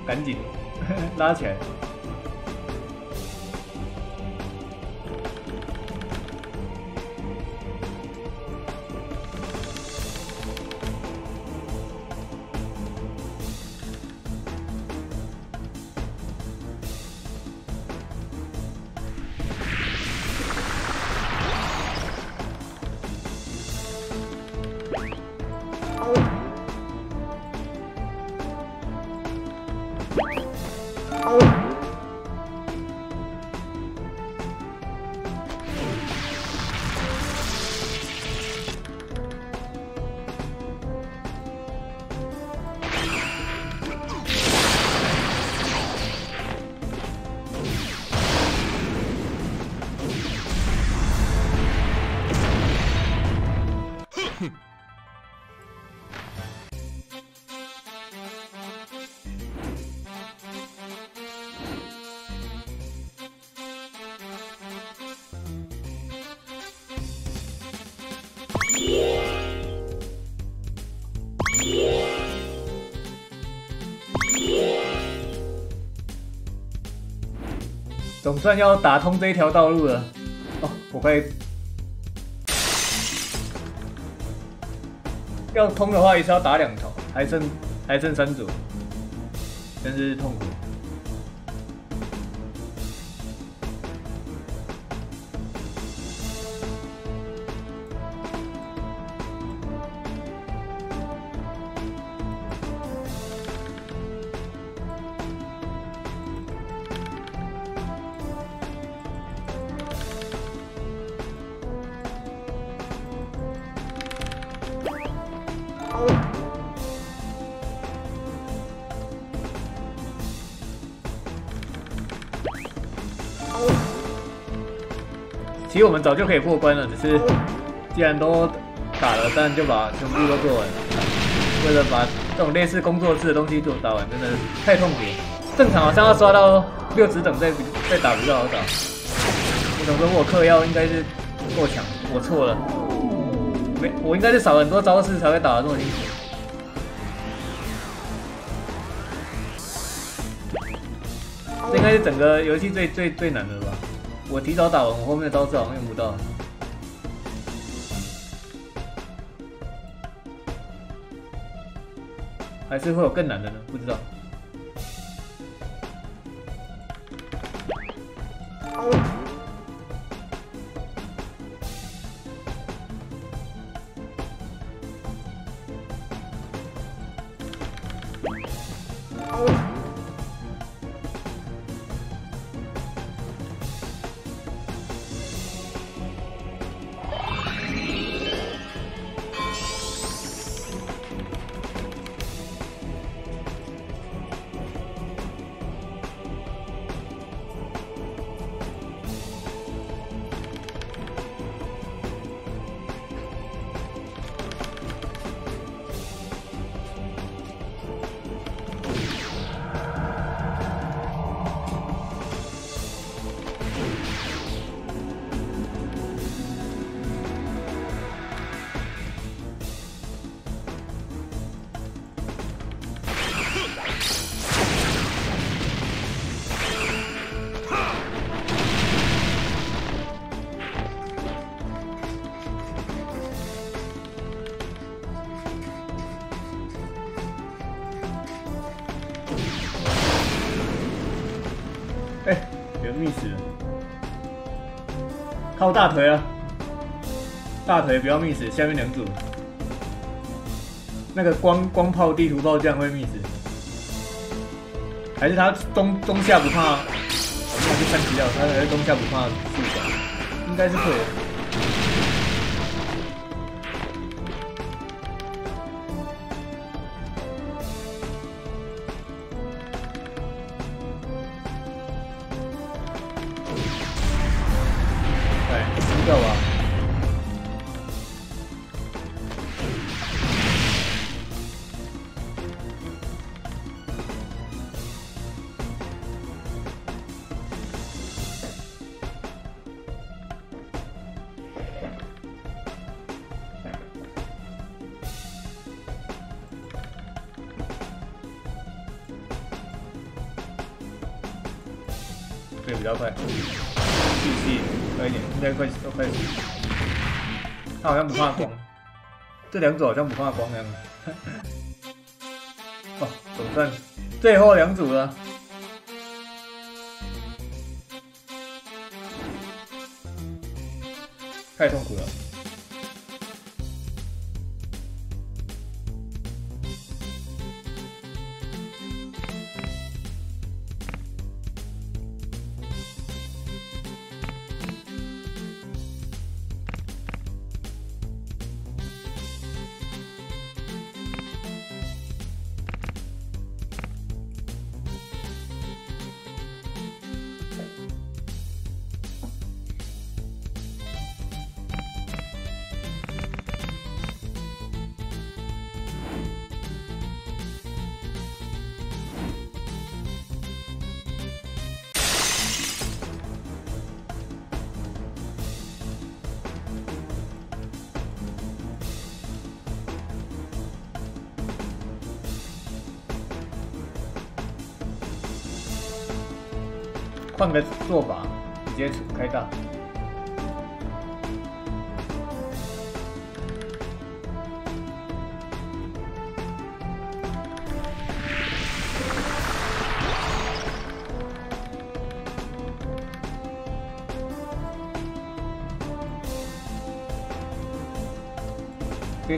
赶紧 拉起来。算要打通这一条道路了。哦，我会要通的话，也是要打两头，还剩还剩三组，真是痛苦。我们早就可以过关了，只是既然都打了，当然就把全部都做完了。为了把这种类似工作室的东西做打完，真的太痛苦了。正常好像要刷到六十等再再打比较好打。我想说我嗑药应该是够强，我错了。没，我应该是少很多招式才会打得这么辛苦。这应该是整个游戏最最最难的？我提早打完，我后面的招式好像用不到。还是会有更难的呢？不知道。大腿啊！大腿不要 miss，下面两组，那个光光炮地图炮这样会 miss，还是他中中下不怕？我们去看资料，他还是中下不怕速闪，应该是会比较快。继续，快一点，应该快都快死。他好像不怕光，这两组好像不怕光的样子。哦，总算最后两组了。太痛苦了。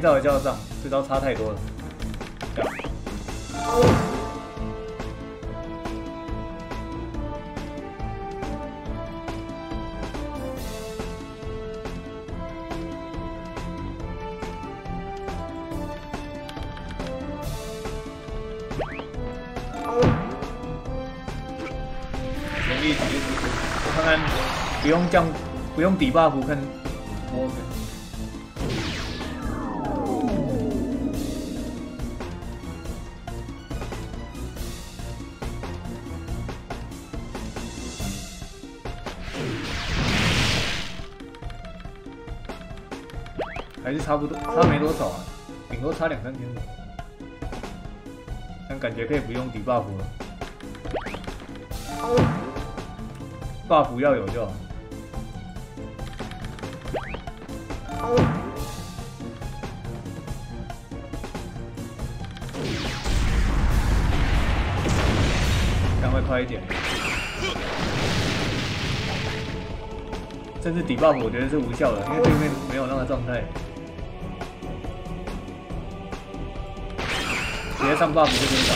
招也叫得上，这招差太多了。这样全力直接输出，我看看不用降，不用底 buff 看差不多，差没多少啊，顶多差两三千。但感觉可以不用底 buff 了，buff 要有就好。这样会快一点。甚至底 buff 我觉得是无效的，因为对面没有那个状态。直接上 buff 就可以打，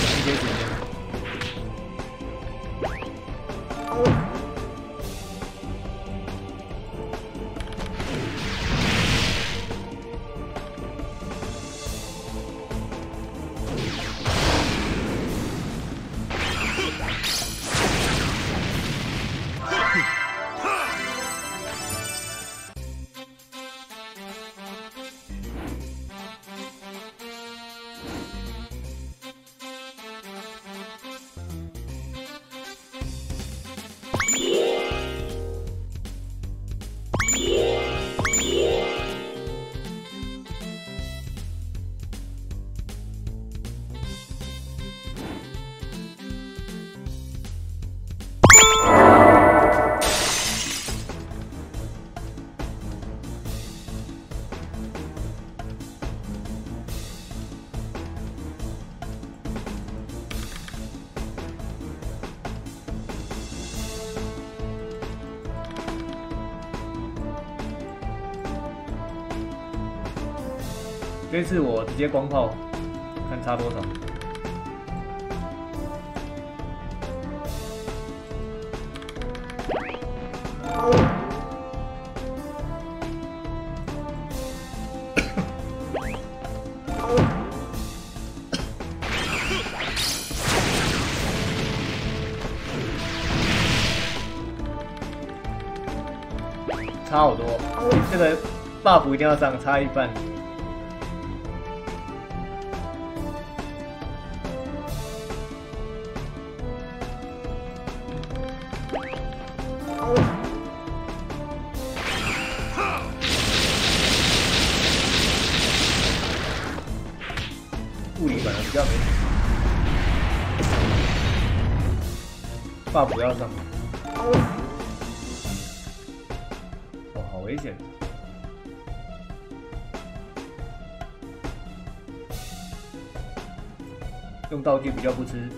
省一些时这次我直接光炮，看差多少。差好多，这个 buff 一定要上，差一半。哦，好危险！用道具比较不吃。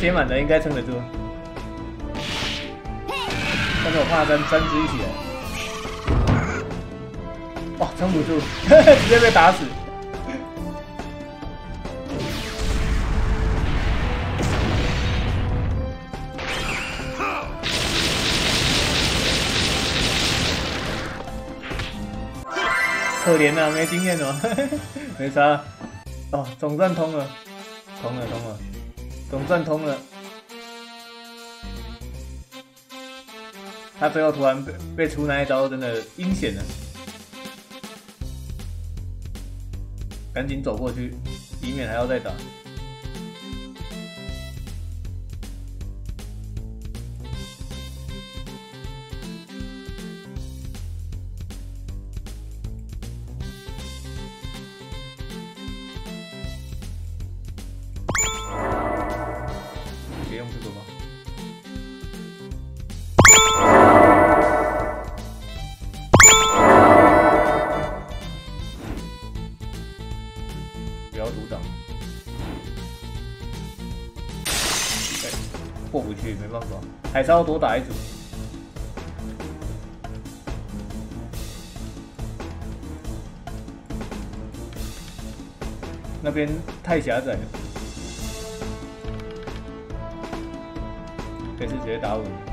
血满的应该撑得住。但是我怕三三只一起来。哇，撑不住，直接被打死。可怜啊、没经验哦，没啥。哦，总算通了，通了，通了，总算通了。他最后突然被被出那一招，真的阴险了。赶紧走过去，以免还要再打。还是要多打一组。那边太狭窄了。可是直接打五。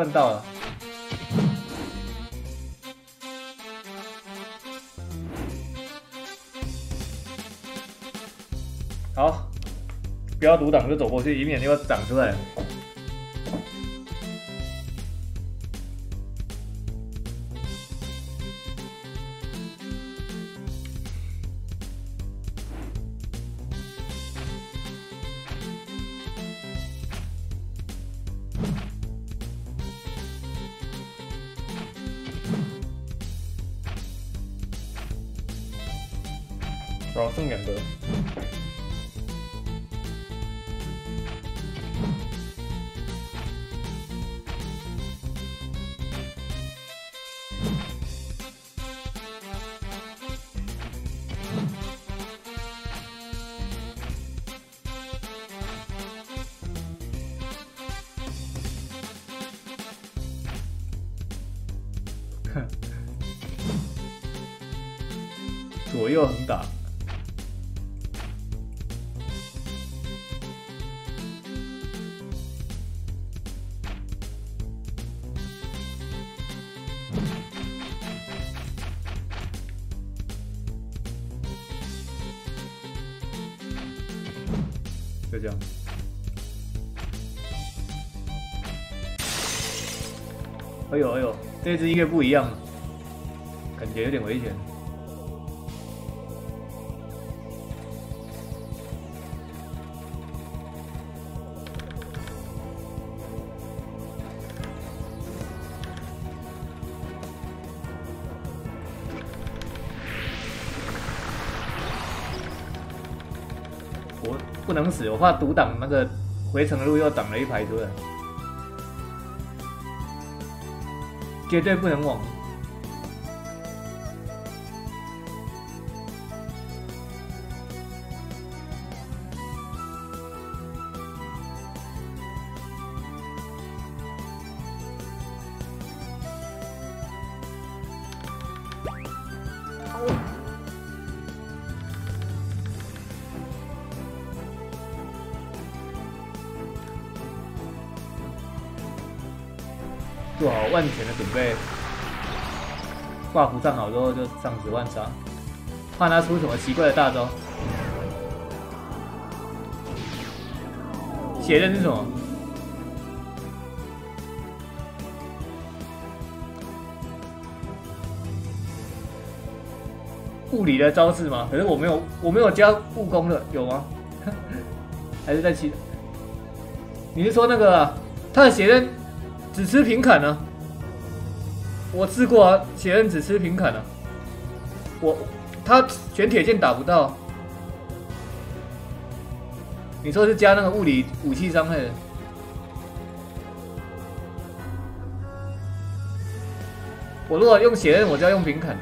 看，到了。好，不要阻挡就走过去，以免又长出来。这只应该不一样，感觉有点危险。我不能死，我怕独挡那个回程路又挡了一排出来。绝对不能忘。万全的准备，buff 上好之后就上十万杀，怕他出什么奇怪的大招。血刃是什么？物理的招式吗？可是我没有，我没有加物攻的，有吗？还是在其？你是说那个他的血刃？只吃平砍呢？我试过啊，血刃只吃平砍啊。我他全铁剑打不到。你说是加那个物理武器伤害的？我如果用血刃，我就要用平砍，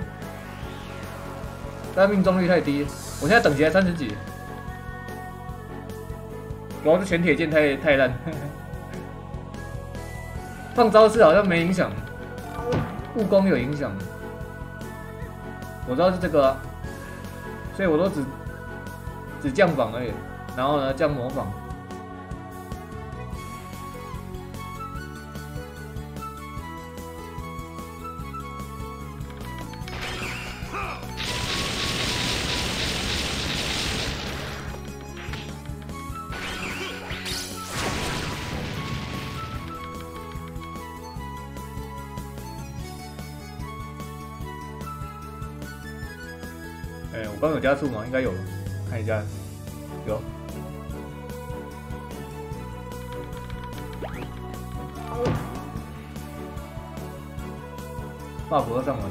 但命中率太低。我现在等级才三十几，主要是全铁剑太太烂。放招式好像没影响，护工有影响。我知道是这个，所以我都只只降榜而已，然后呢降模仿。刚有加速吗？应该有，看一下，有。大佛上完，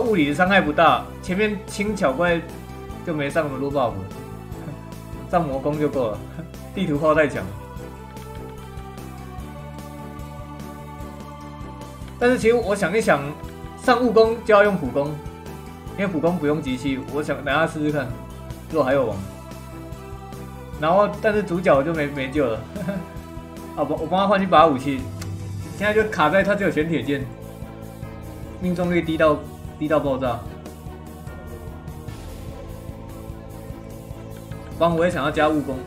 物理的伤害不大，前面轻巧怪就没上什么弱 buff，上魔攻就够了。地图炮太强，但是其实我想一想，上物攻就要用普攻，因为普攻不用机器。我想等下试试看，如果还有王，然后但是主角就没没救了。啊不，我帮他换一把武器，现在就卡在他只有玄铁剑，命中率低到。低到爆炸！帮我也想要加务工。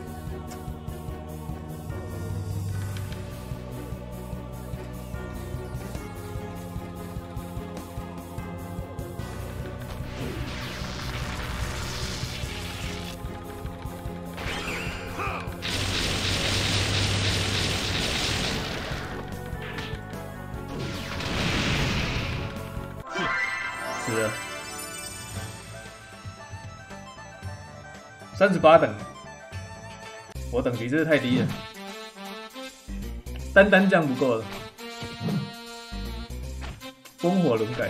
三十八等，我等级真是太低了，单单这样不够了。烽火轮改，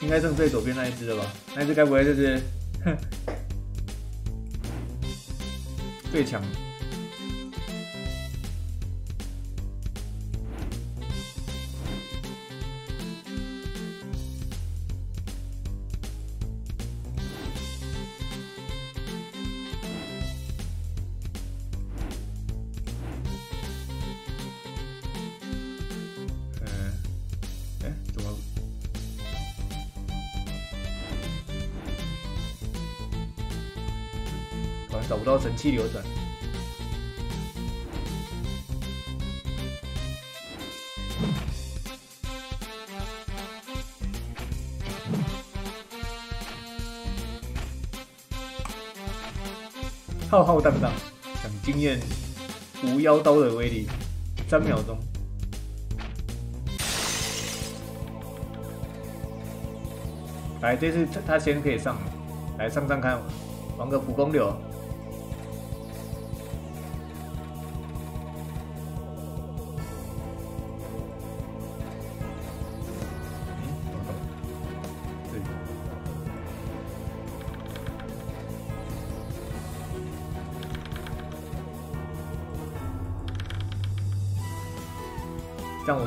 应该剩最左边那一只了吧？那一只该不会就是最强？像找不到神器流转。浩浩荡荡，想惊艳无妖刀的威力，三秒钟。来，这次他他先可以上，来上上看，玩个普攻流。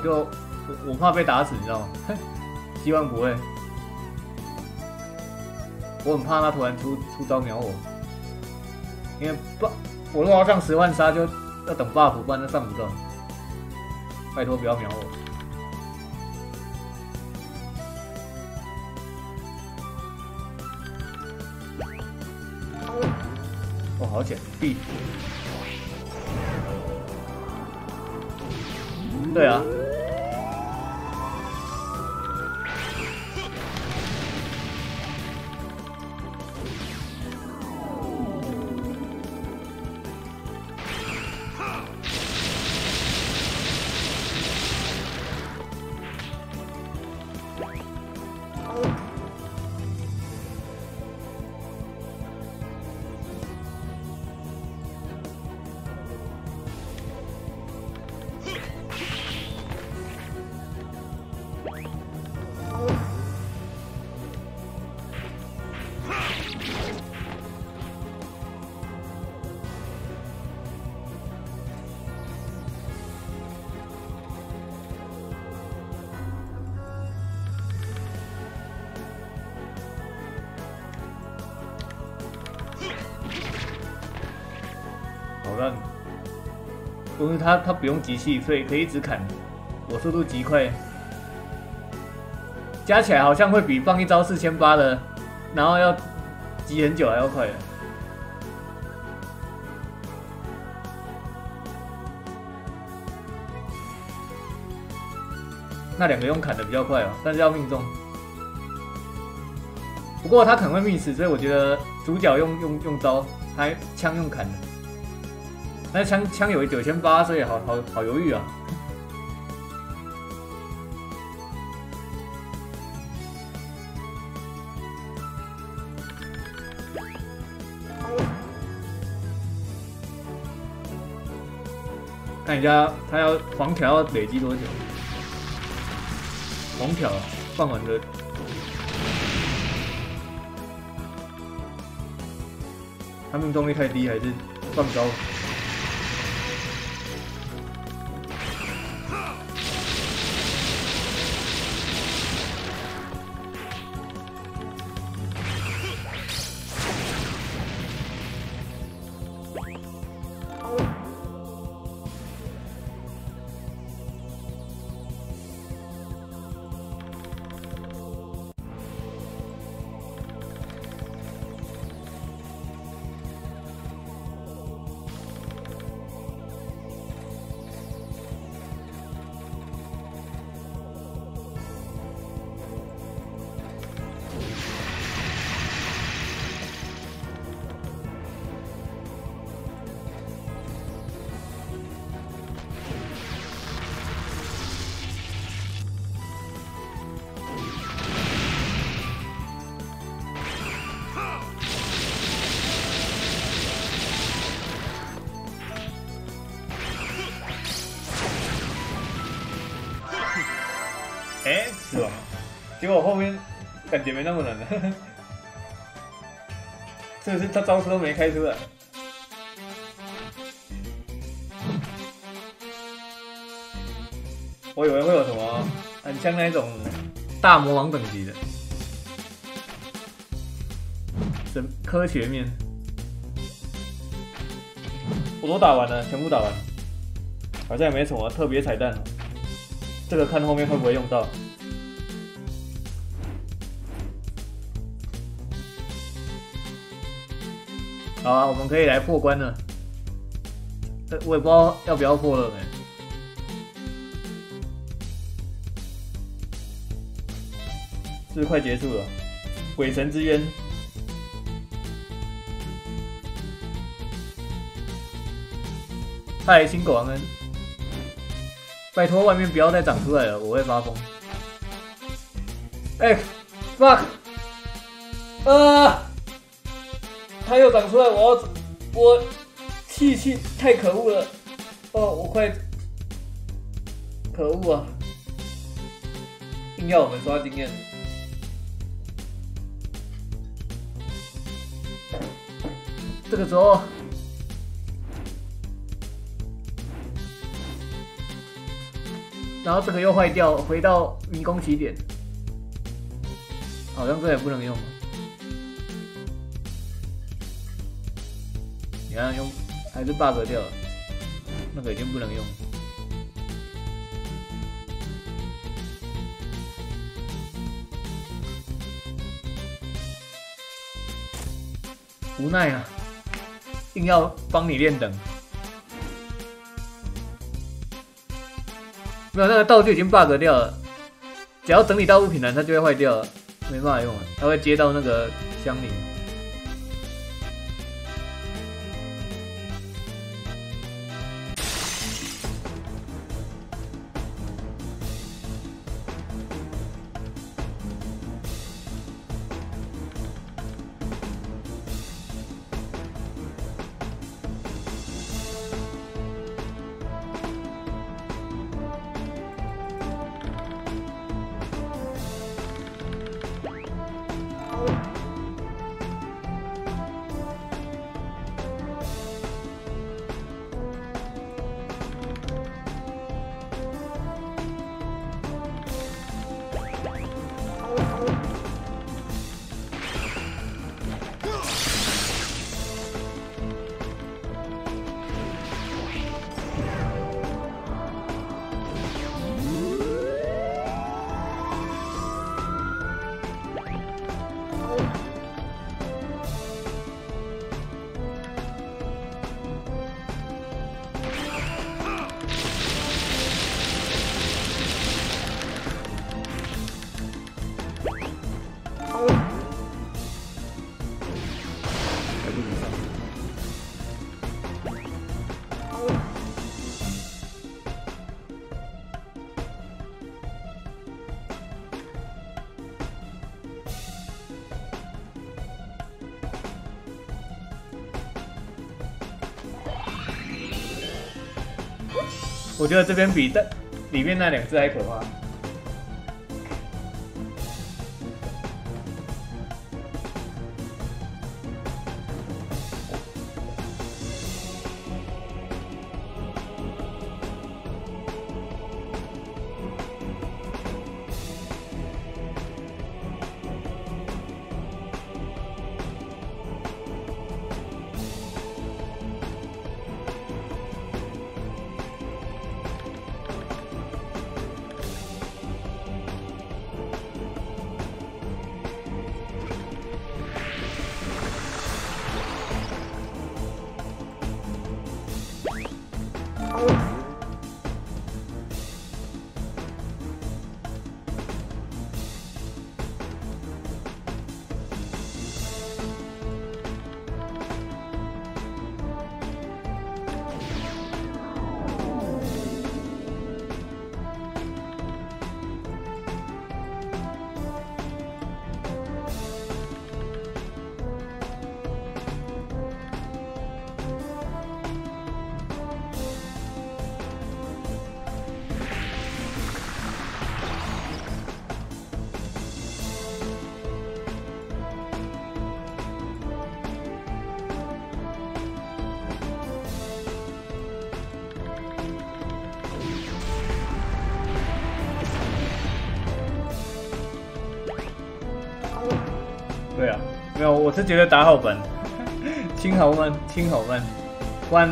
就我我怕被打死，你知道吗？希望不会。我很怕他突然出出招秒我，因为不，我如果要上十万杀，就要等 buff，不然就上不到。拜托不要秒我。哦，好险！B。对啊。他，他不用集气，所以可以一直砍。我速度极快，加起来好像会比放一招四千八的，然后要集很久还要快。那两个用砍的比较快哦，但是要命中。不过他可能会 miss，所以我觉得主角用用用招，还枪用砍的。那枪枪有九千八，所以好好好犹豫啊。看一下他要黄条要累积多久？黄条放完的，他命中率太低还是放高？结果后面感觉没那么难了，这是他招式都没开出来。我以为会有什么很像那种大魔王等级的神科学面，我都打完了，全部打完，好像也没什么特别彩蛋。这个看后面会不会用到。好啊，我们可以来破关了。我也不知道要不要破了没。是不是快结束了？鬼神之渊，嗨，新狗王恩，拜托外面不要再长出来了，我会发疯。哎，fuck，啊，长出来，我要我气气太可恶了，哦，我快，可恶啊！硬要我们刷经验。这个时候，然后这个又坏掉，回到迷宫起点，好像这也不能用。你看用还是 bug 掉了，那个已经不能用。无奈啊。硬要帮你练等，没有那个道具已经 bug 掉了，只要整理到物品栏，它就会坏掉，没办法用了，它会接到那个箱里。觉得这边比的里面那两只还可怕。是觉得打好本，清好慢，清好慢，不然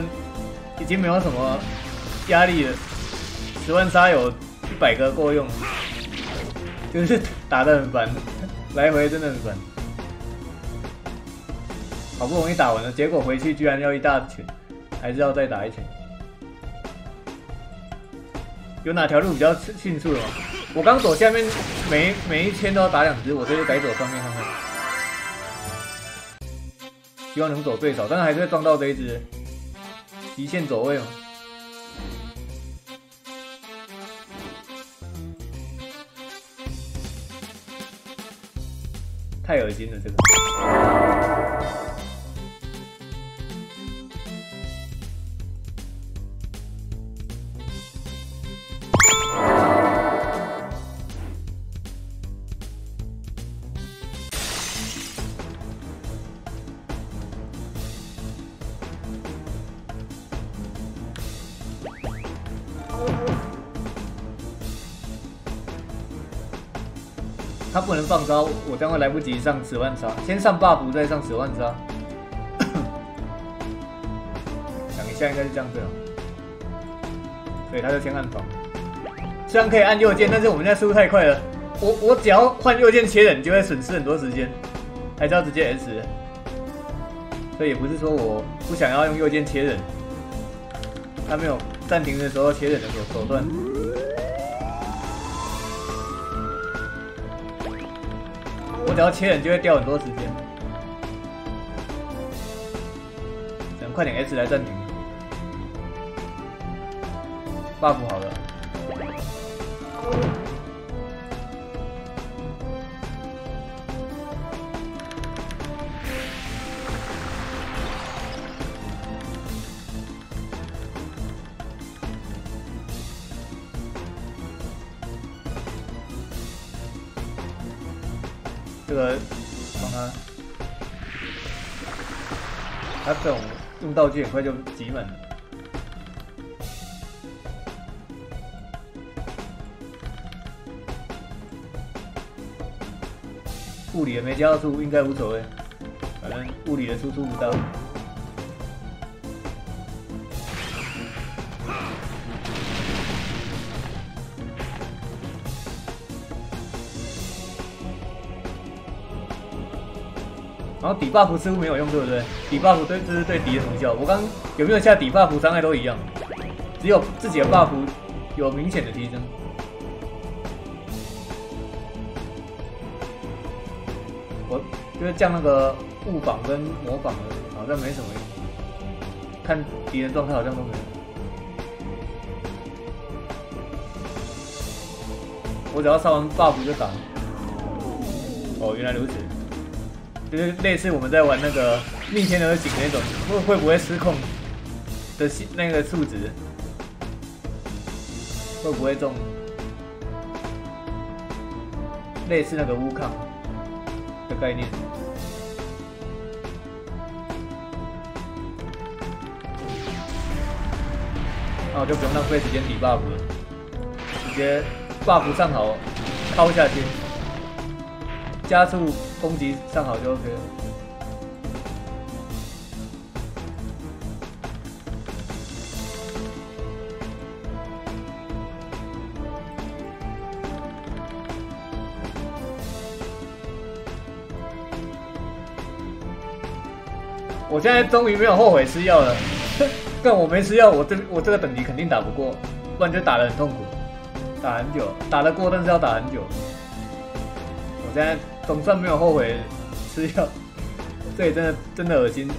已经没有什么压力了。十万杀有一百个够用，就是打的很烦，来回真的很烦。好不容易打完了，结果回去居然要一大群，还是要再打一群。有哪条路比较迅速的吗？我刚走下面，每每一圈都要打两只，我这就改走上面看看。希望能走最少，但是还是会撞到这一只极限走位嘛。太恶心了，这个。能放招，我将会来不及上十万杀，先上 buff 再上十万杀。想一下应该是这样子，所以他就先按防。虽然可以按右键，但是我们现在速度太快了，我我只要换右键切人，就会损失很多时间，还是要直接 S。所以也不是说我不想要用右键切人，他没有暂停的时候切人的手手段。只要切人就会掉很多时间，等快点 S 来暂停。buff 好了，道具很快就挤满了。物理的没加到出应该无所谓，反正物理的输出不到。底 buff 似乎没有用，对不对？底 buff 对这是对敌的无效。我刚有没有下底 buff 伤害都一样，只有自己的 buff 有明显的提升。我就是降那个误防跟模仿的，好像没什么用。看敌人状态好像都没有。我只要上完 buff 就打。哦，原来如此。就是类似我们在玩那个逆天而行那种，会会不会失控的那个数值，会不会中？类似那个乌抗的概念，那我就不用浪费时间抵 buff 了，直接 buff 上好，敲下去，加速。攻击上好就 OK 了。我现在终于没有后悔吃药了，但我没吃药，我这我这个等级肯定打不过，不然就打得很痛苦，打很久，打得过，但是要打很久。我现在。总算没有后悔吃药，这里真的真的恶心。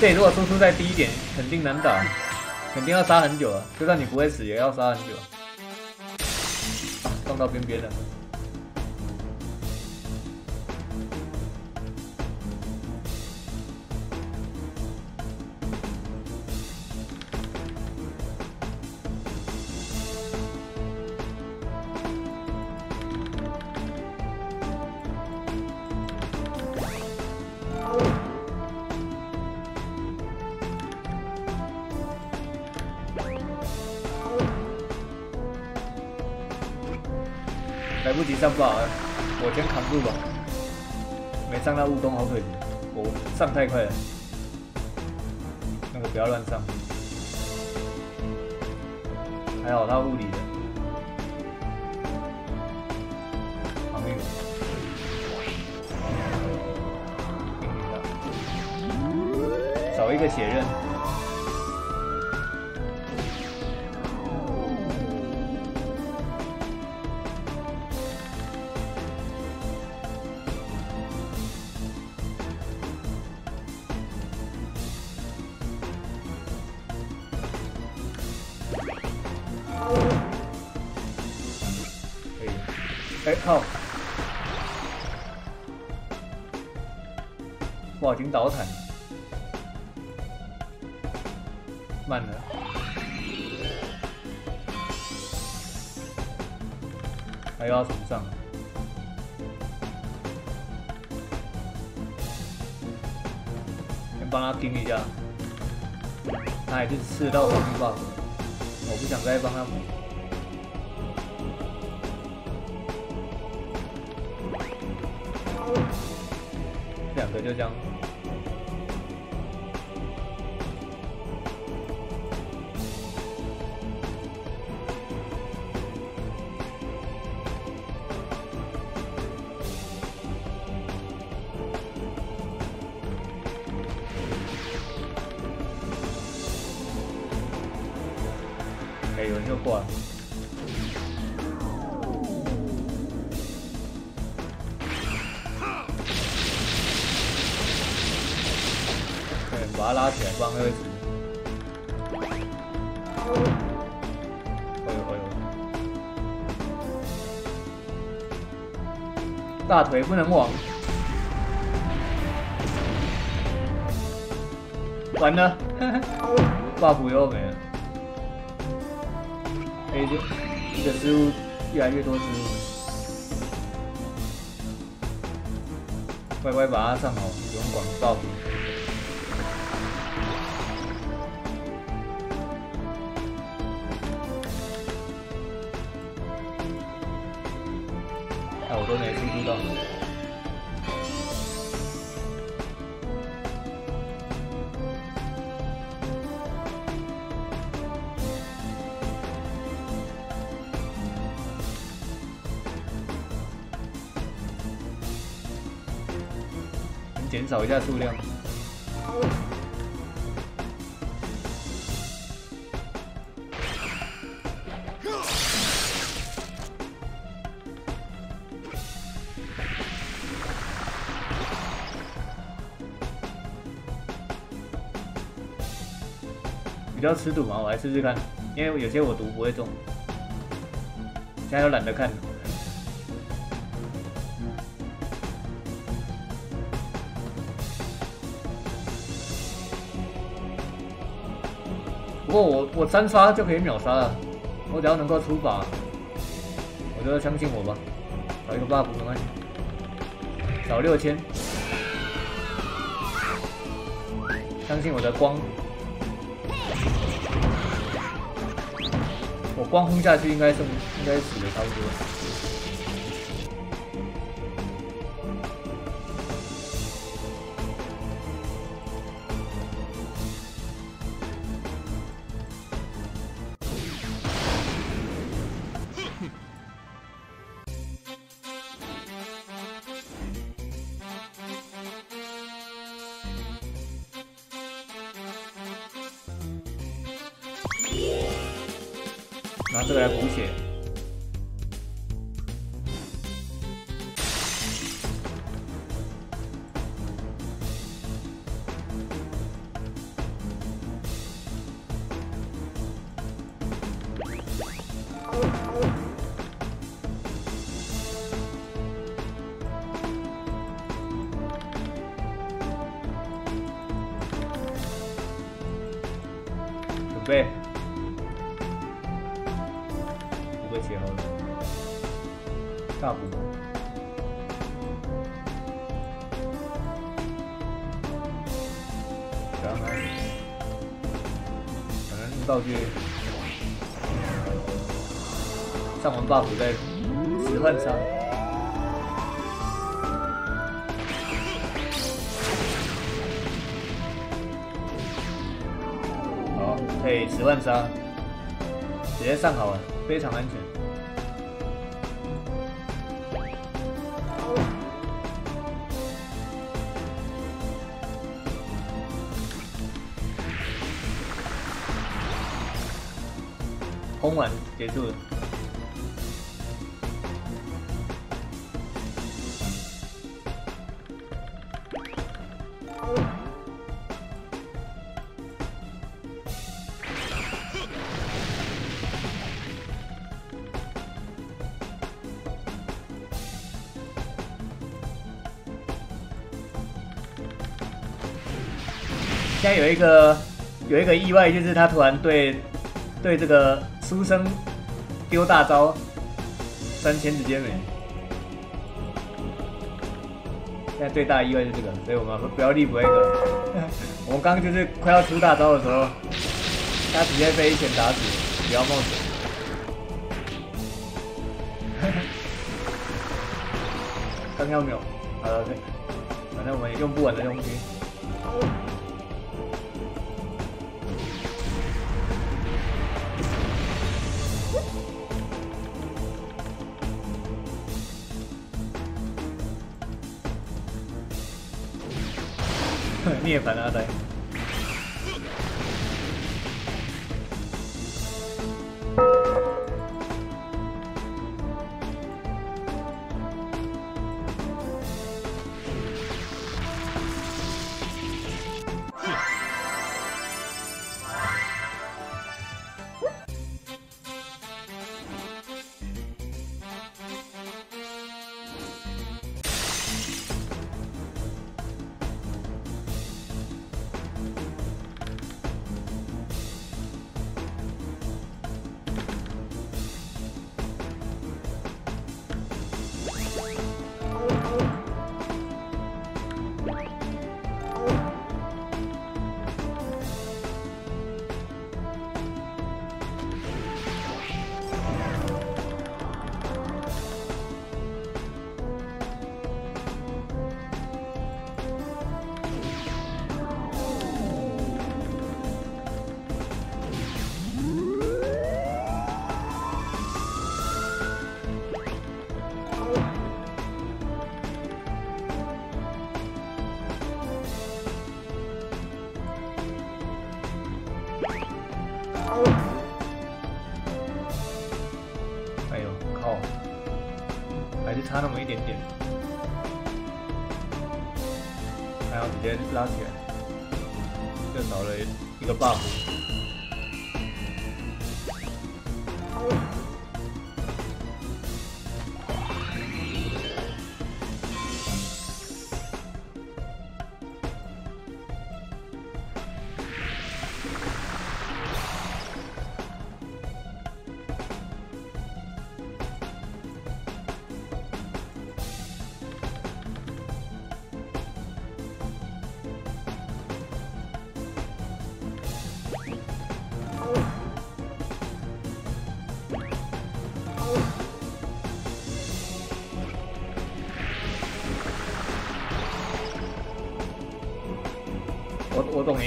这里如果输出再低一点，肯定难打，肯定要杀很久啊！就算你不会死，也要杀很久。撞到边边了。太快了。那个不要乱上，还好他物理的。防御，少一个血刃。先帮他盯一下，他还是吃到防御 buff，我不想再帮他。大腿不能往，完了，buff 又没了。A 就一个失误，越来越多失误。乖乖把它上好，不用管 buff。数量。比较吃赌嘛，我来试试看，因为有些我毒不会中，现在都懒得看三刷就可以秒杀了，我只要能够出法，我就相信我吧，找一个 buff 没关系，找六千，相信我的光，我光轰下去应该是应该死的差不多。然后呢，反正道具上完 buff 再十换杀。好，可以十万杀，直接上好了，非常安全。结束了。现在有一个有一个意外，就是他突然对对这个书生丢大招，三千直接没。现在最大的意外是这个，所以我们不要立 break。我们刚刚就是快要出大招的时候，他直接被一拳打死，不要冒险。刚要没有？好了，反正我们用不完的东西。涅槃阿呆。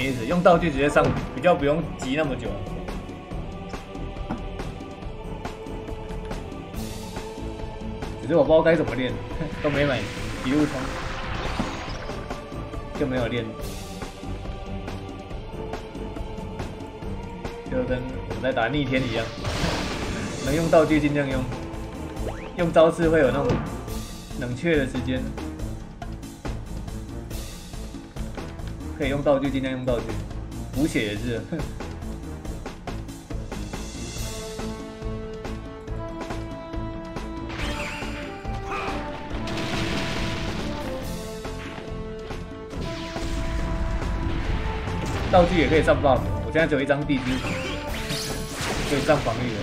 我我懂你意思，用道具直接上，比较不用急那么久。只是我不知道该怎么练，都没买一路冲，就没有练，就跟我在打逆天一样，能用道具尽量用，用招式会有那种冷却的时间。可以用道具，尽量用道具。补血也是。道具也可以上 buff，我现在只有一张地基，可以上防御的。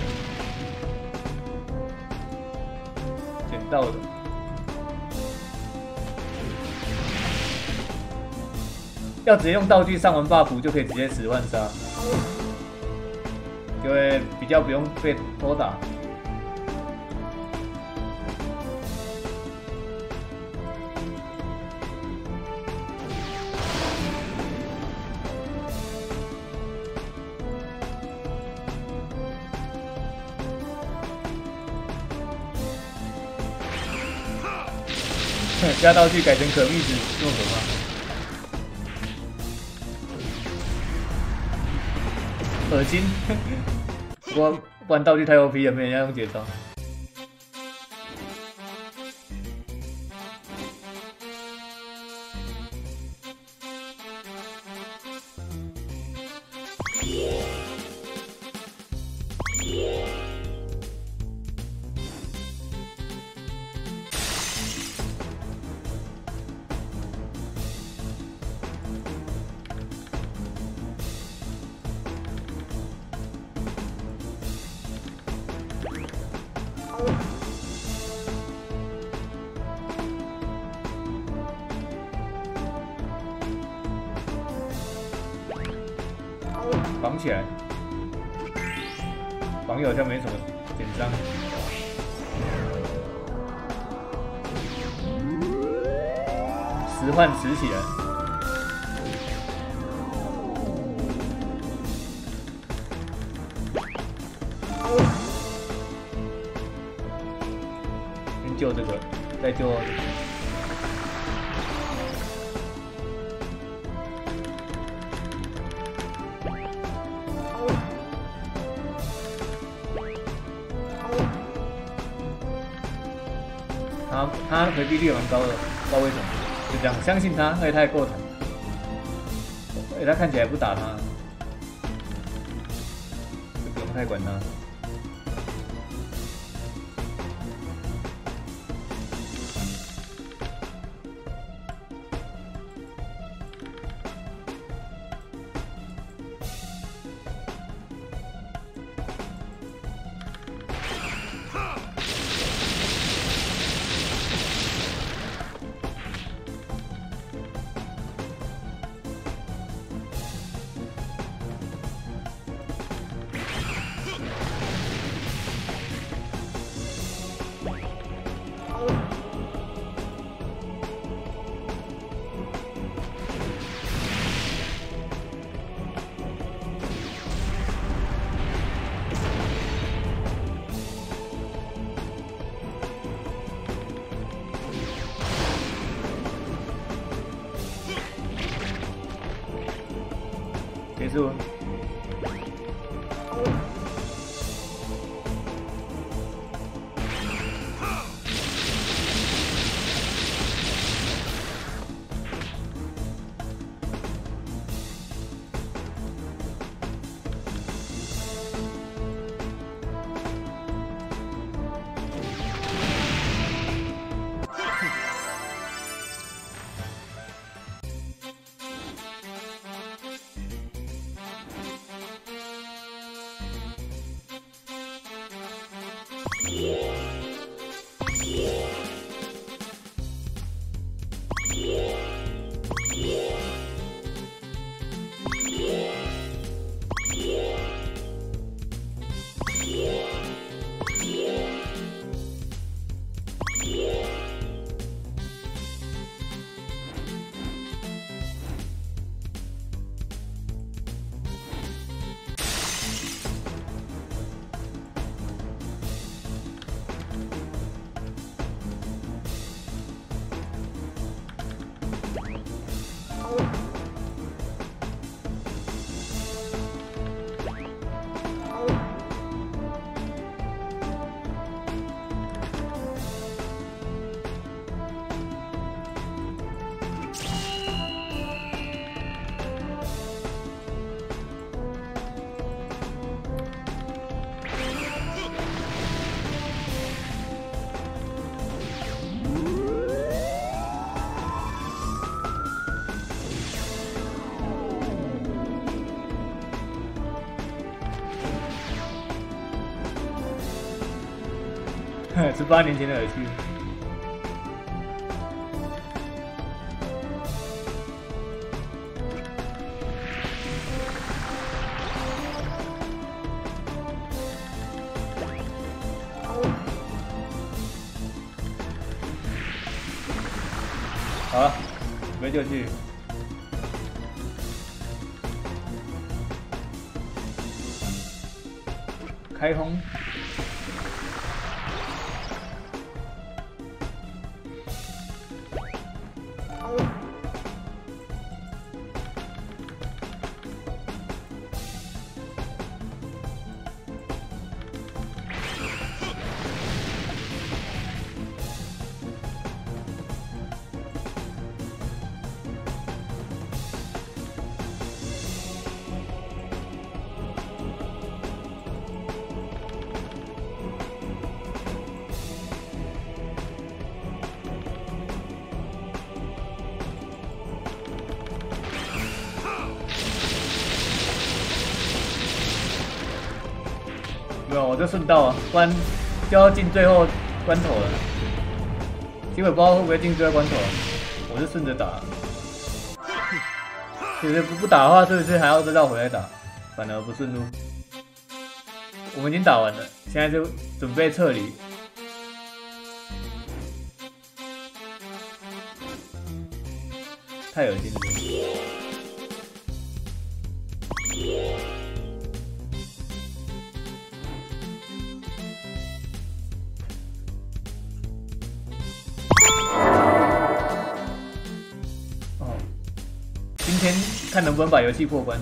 捡到的。要直接用道具上完 buff 就可以直接十万杀，就会比较不用被拖打。哼，加道具改成可密子，用什么？恶心！不过不然道具太 OP 了，没人要用绝招。相信他，而且他也够疼，而且他看起来不打他，十八年前的耳机。好了，没就去。顺道啊，不然就要进最后关头了。结果不知道会不会进最后关头，我就顺着打。其实不不打的话，是不是还要再绕回来打？反而不顺路。我们已经打完了，现在就准备撤离。太恶心了。不能把游戏破关。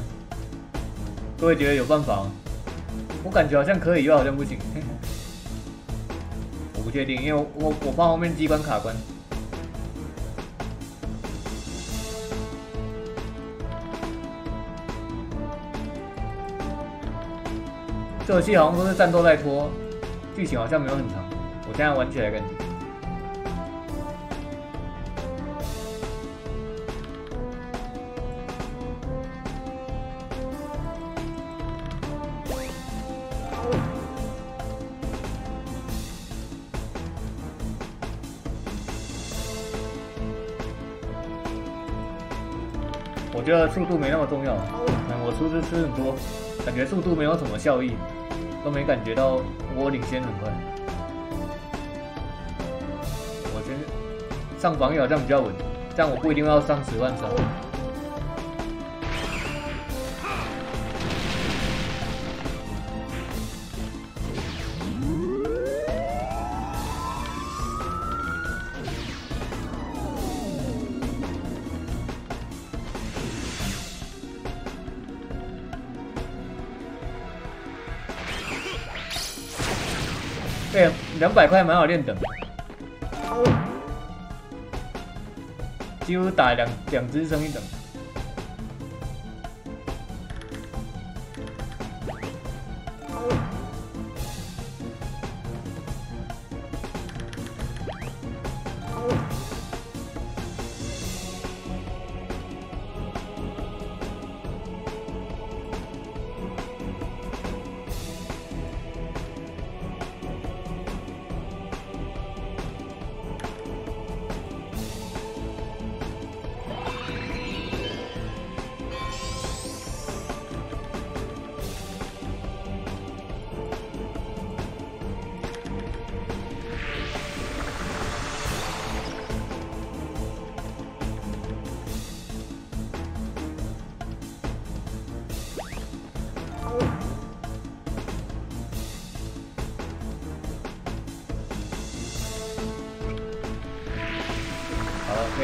各位觉得有办法吗？我感觉好像可以，又好像不行。我不确定，因为我我怕后面机关卡关。这游戏好像都是战斗在拖，剧情好像没有很长。我现在玩起来感觉。觉得速度没那么重要，嗯，我出去吃很多，感觉速度没有什么效益，都没感觉到我领先很快。我觉得上防御好像比较稳，这样我不一定要上十万伤。百块蛮好练的，几乎打两两只升一等。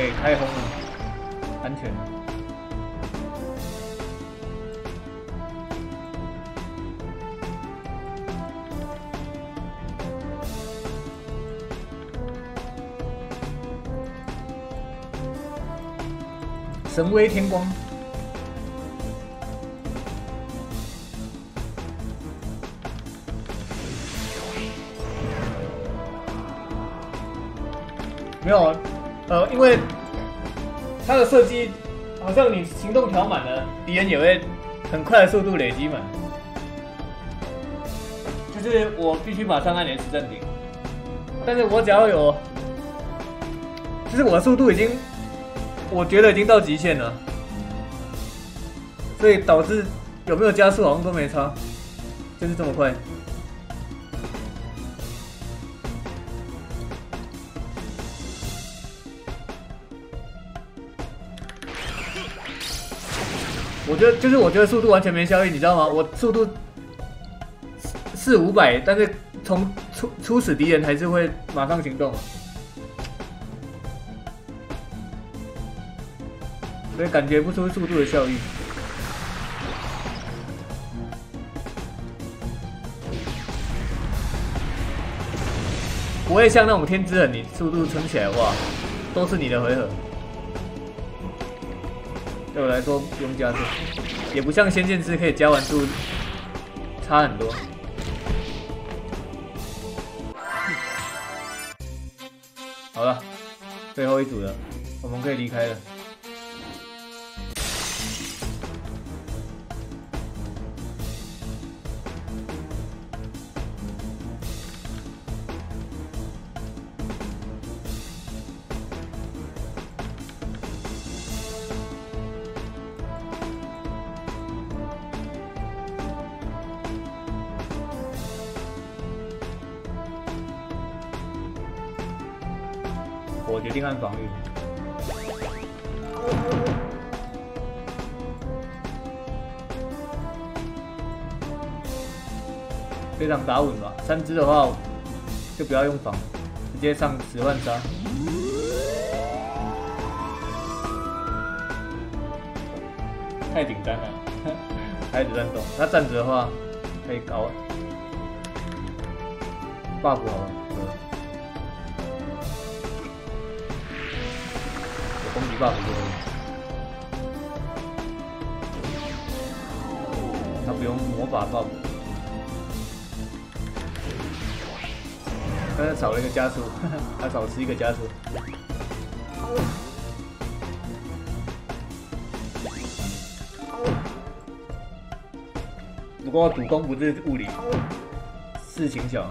好了，可以开轰了，安全。神威天光，没有，呃，因为它的设计好像你行动调满了，敌人也会很快的速度累积满。就是我必须马上按连时暂停，但是我只要有，就是我的速度已经，我觉得已经到极限了，所以导致有没有加速好像都没差，就是这么快。觉得就是我觉得速度完全没效益，你知道吗？我速度四四五百，但是从初初始敌人还是会马上行动，所以感觉不出速度的效益。不会像那种天之痕，你速度撑起来哇，都是你的回合。对我来说不用加速，也不像仙剑之可以加完速差很多。好了，最后一组了，我们可以离开了。三只的话就不要用防，直接上十万杀。太顶单了，孩子战斗，他站着的话可以高 buff 好了，有攻击 buff 就可以。他不用魔法 buff，但是少了一个加速，他少吃一个加速。不过主攻不是物理，事情小。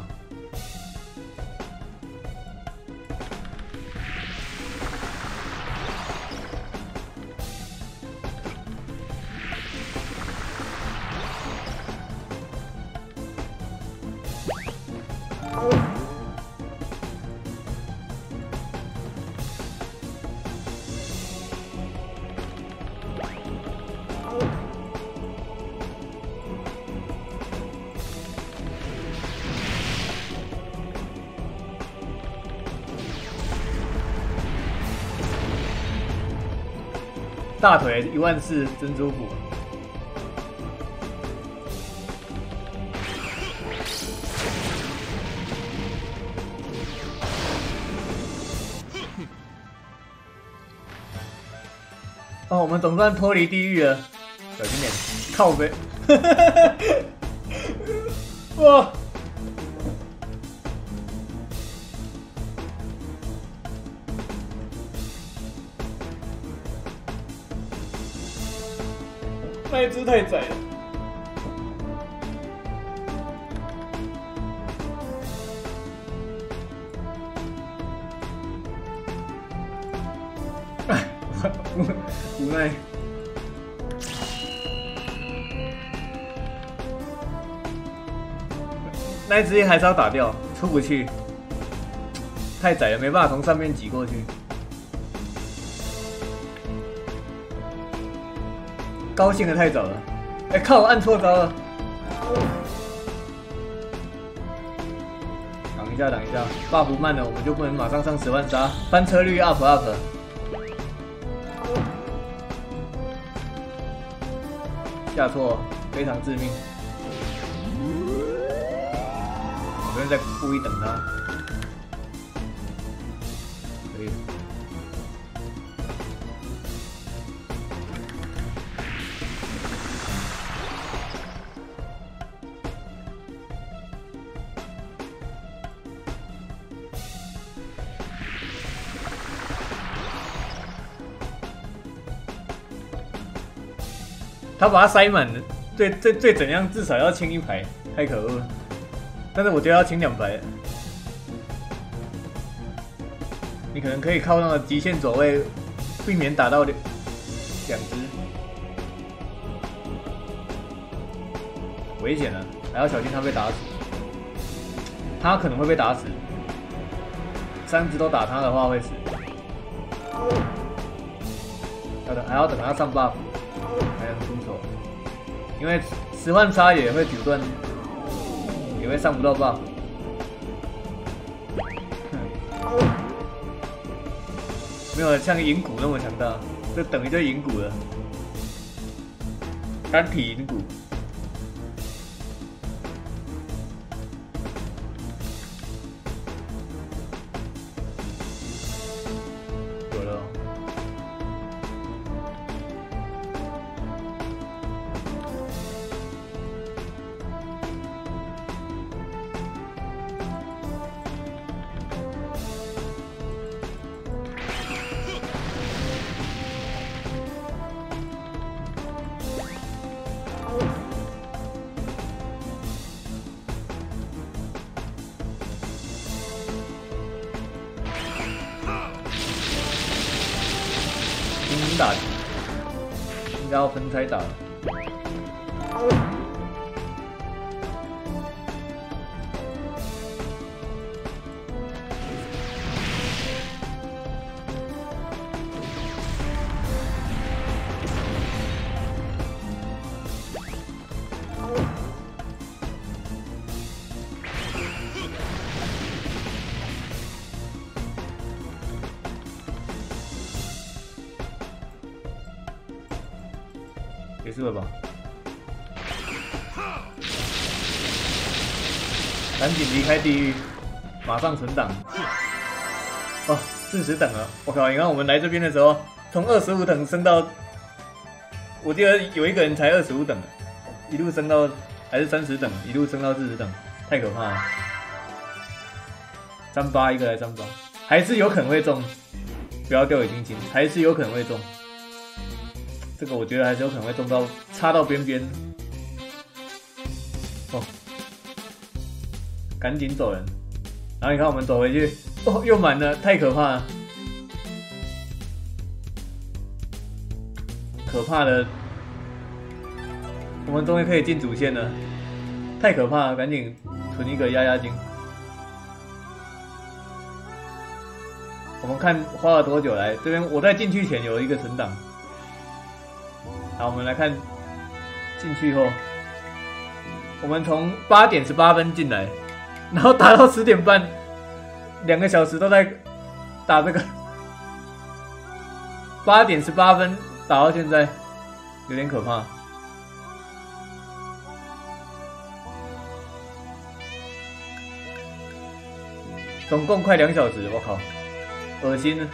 大腿一万四，珍珠补。哦，我们总算脱离地狱了，小心点，靠背。无无奈。那一只还是要打掉，出不去，太窄了，没办法从上面挤过去。高兴的太早了，哎靠！我按错招了，等一下，等一下，buff 慢了，我们就不能马上上十万杀，翻车率 up up，下错非常致命，我不用再故意等他。把它塞满了，最最最怎样？至少要清一排，太可恶了。但是我觉得要清两排。你可能可以靠那个极限走位，避免打到两两只，危险了，还要小心他被打死。他可能会被打死，三只都打他的话会死。要等，还要等他上 buff。因为十万叉也会阻断，也会上不到爆。没有像银骨那么强大，这等于就银骨了，单体银骨。我靠！你看我们来这边的时候，从二十五等升到，我记得有一个人才二十五等，一路升到还是三十等，一路升到四十等，太可怕了。三八一个来三八，还是有可能会中，不要掉以轻心，还是有可能会中。这个我觉得还是有可能会中到插到边边。哦，赶紧走人。然后你看我们走回去，哦，又满了，太可怕了，可怕的。我们终于可以进主线了，太可怕了，赶紧存一个压压惊。我们看花了多久来这边？我在进去前有一个存档。好，我们来看进去后，我们从八点十八分进来，然后打到十点半，两个小时都在打这个。八点十八分打到现在，有点可怕。总共快两小时，我靠，恶心。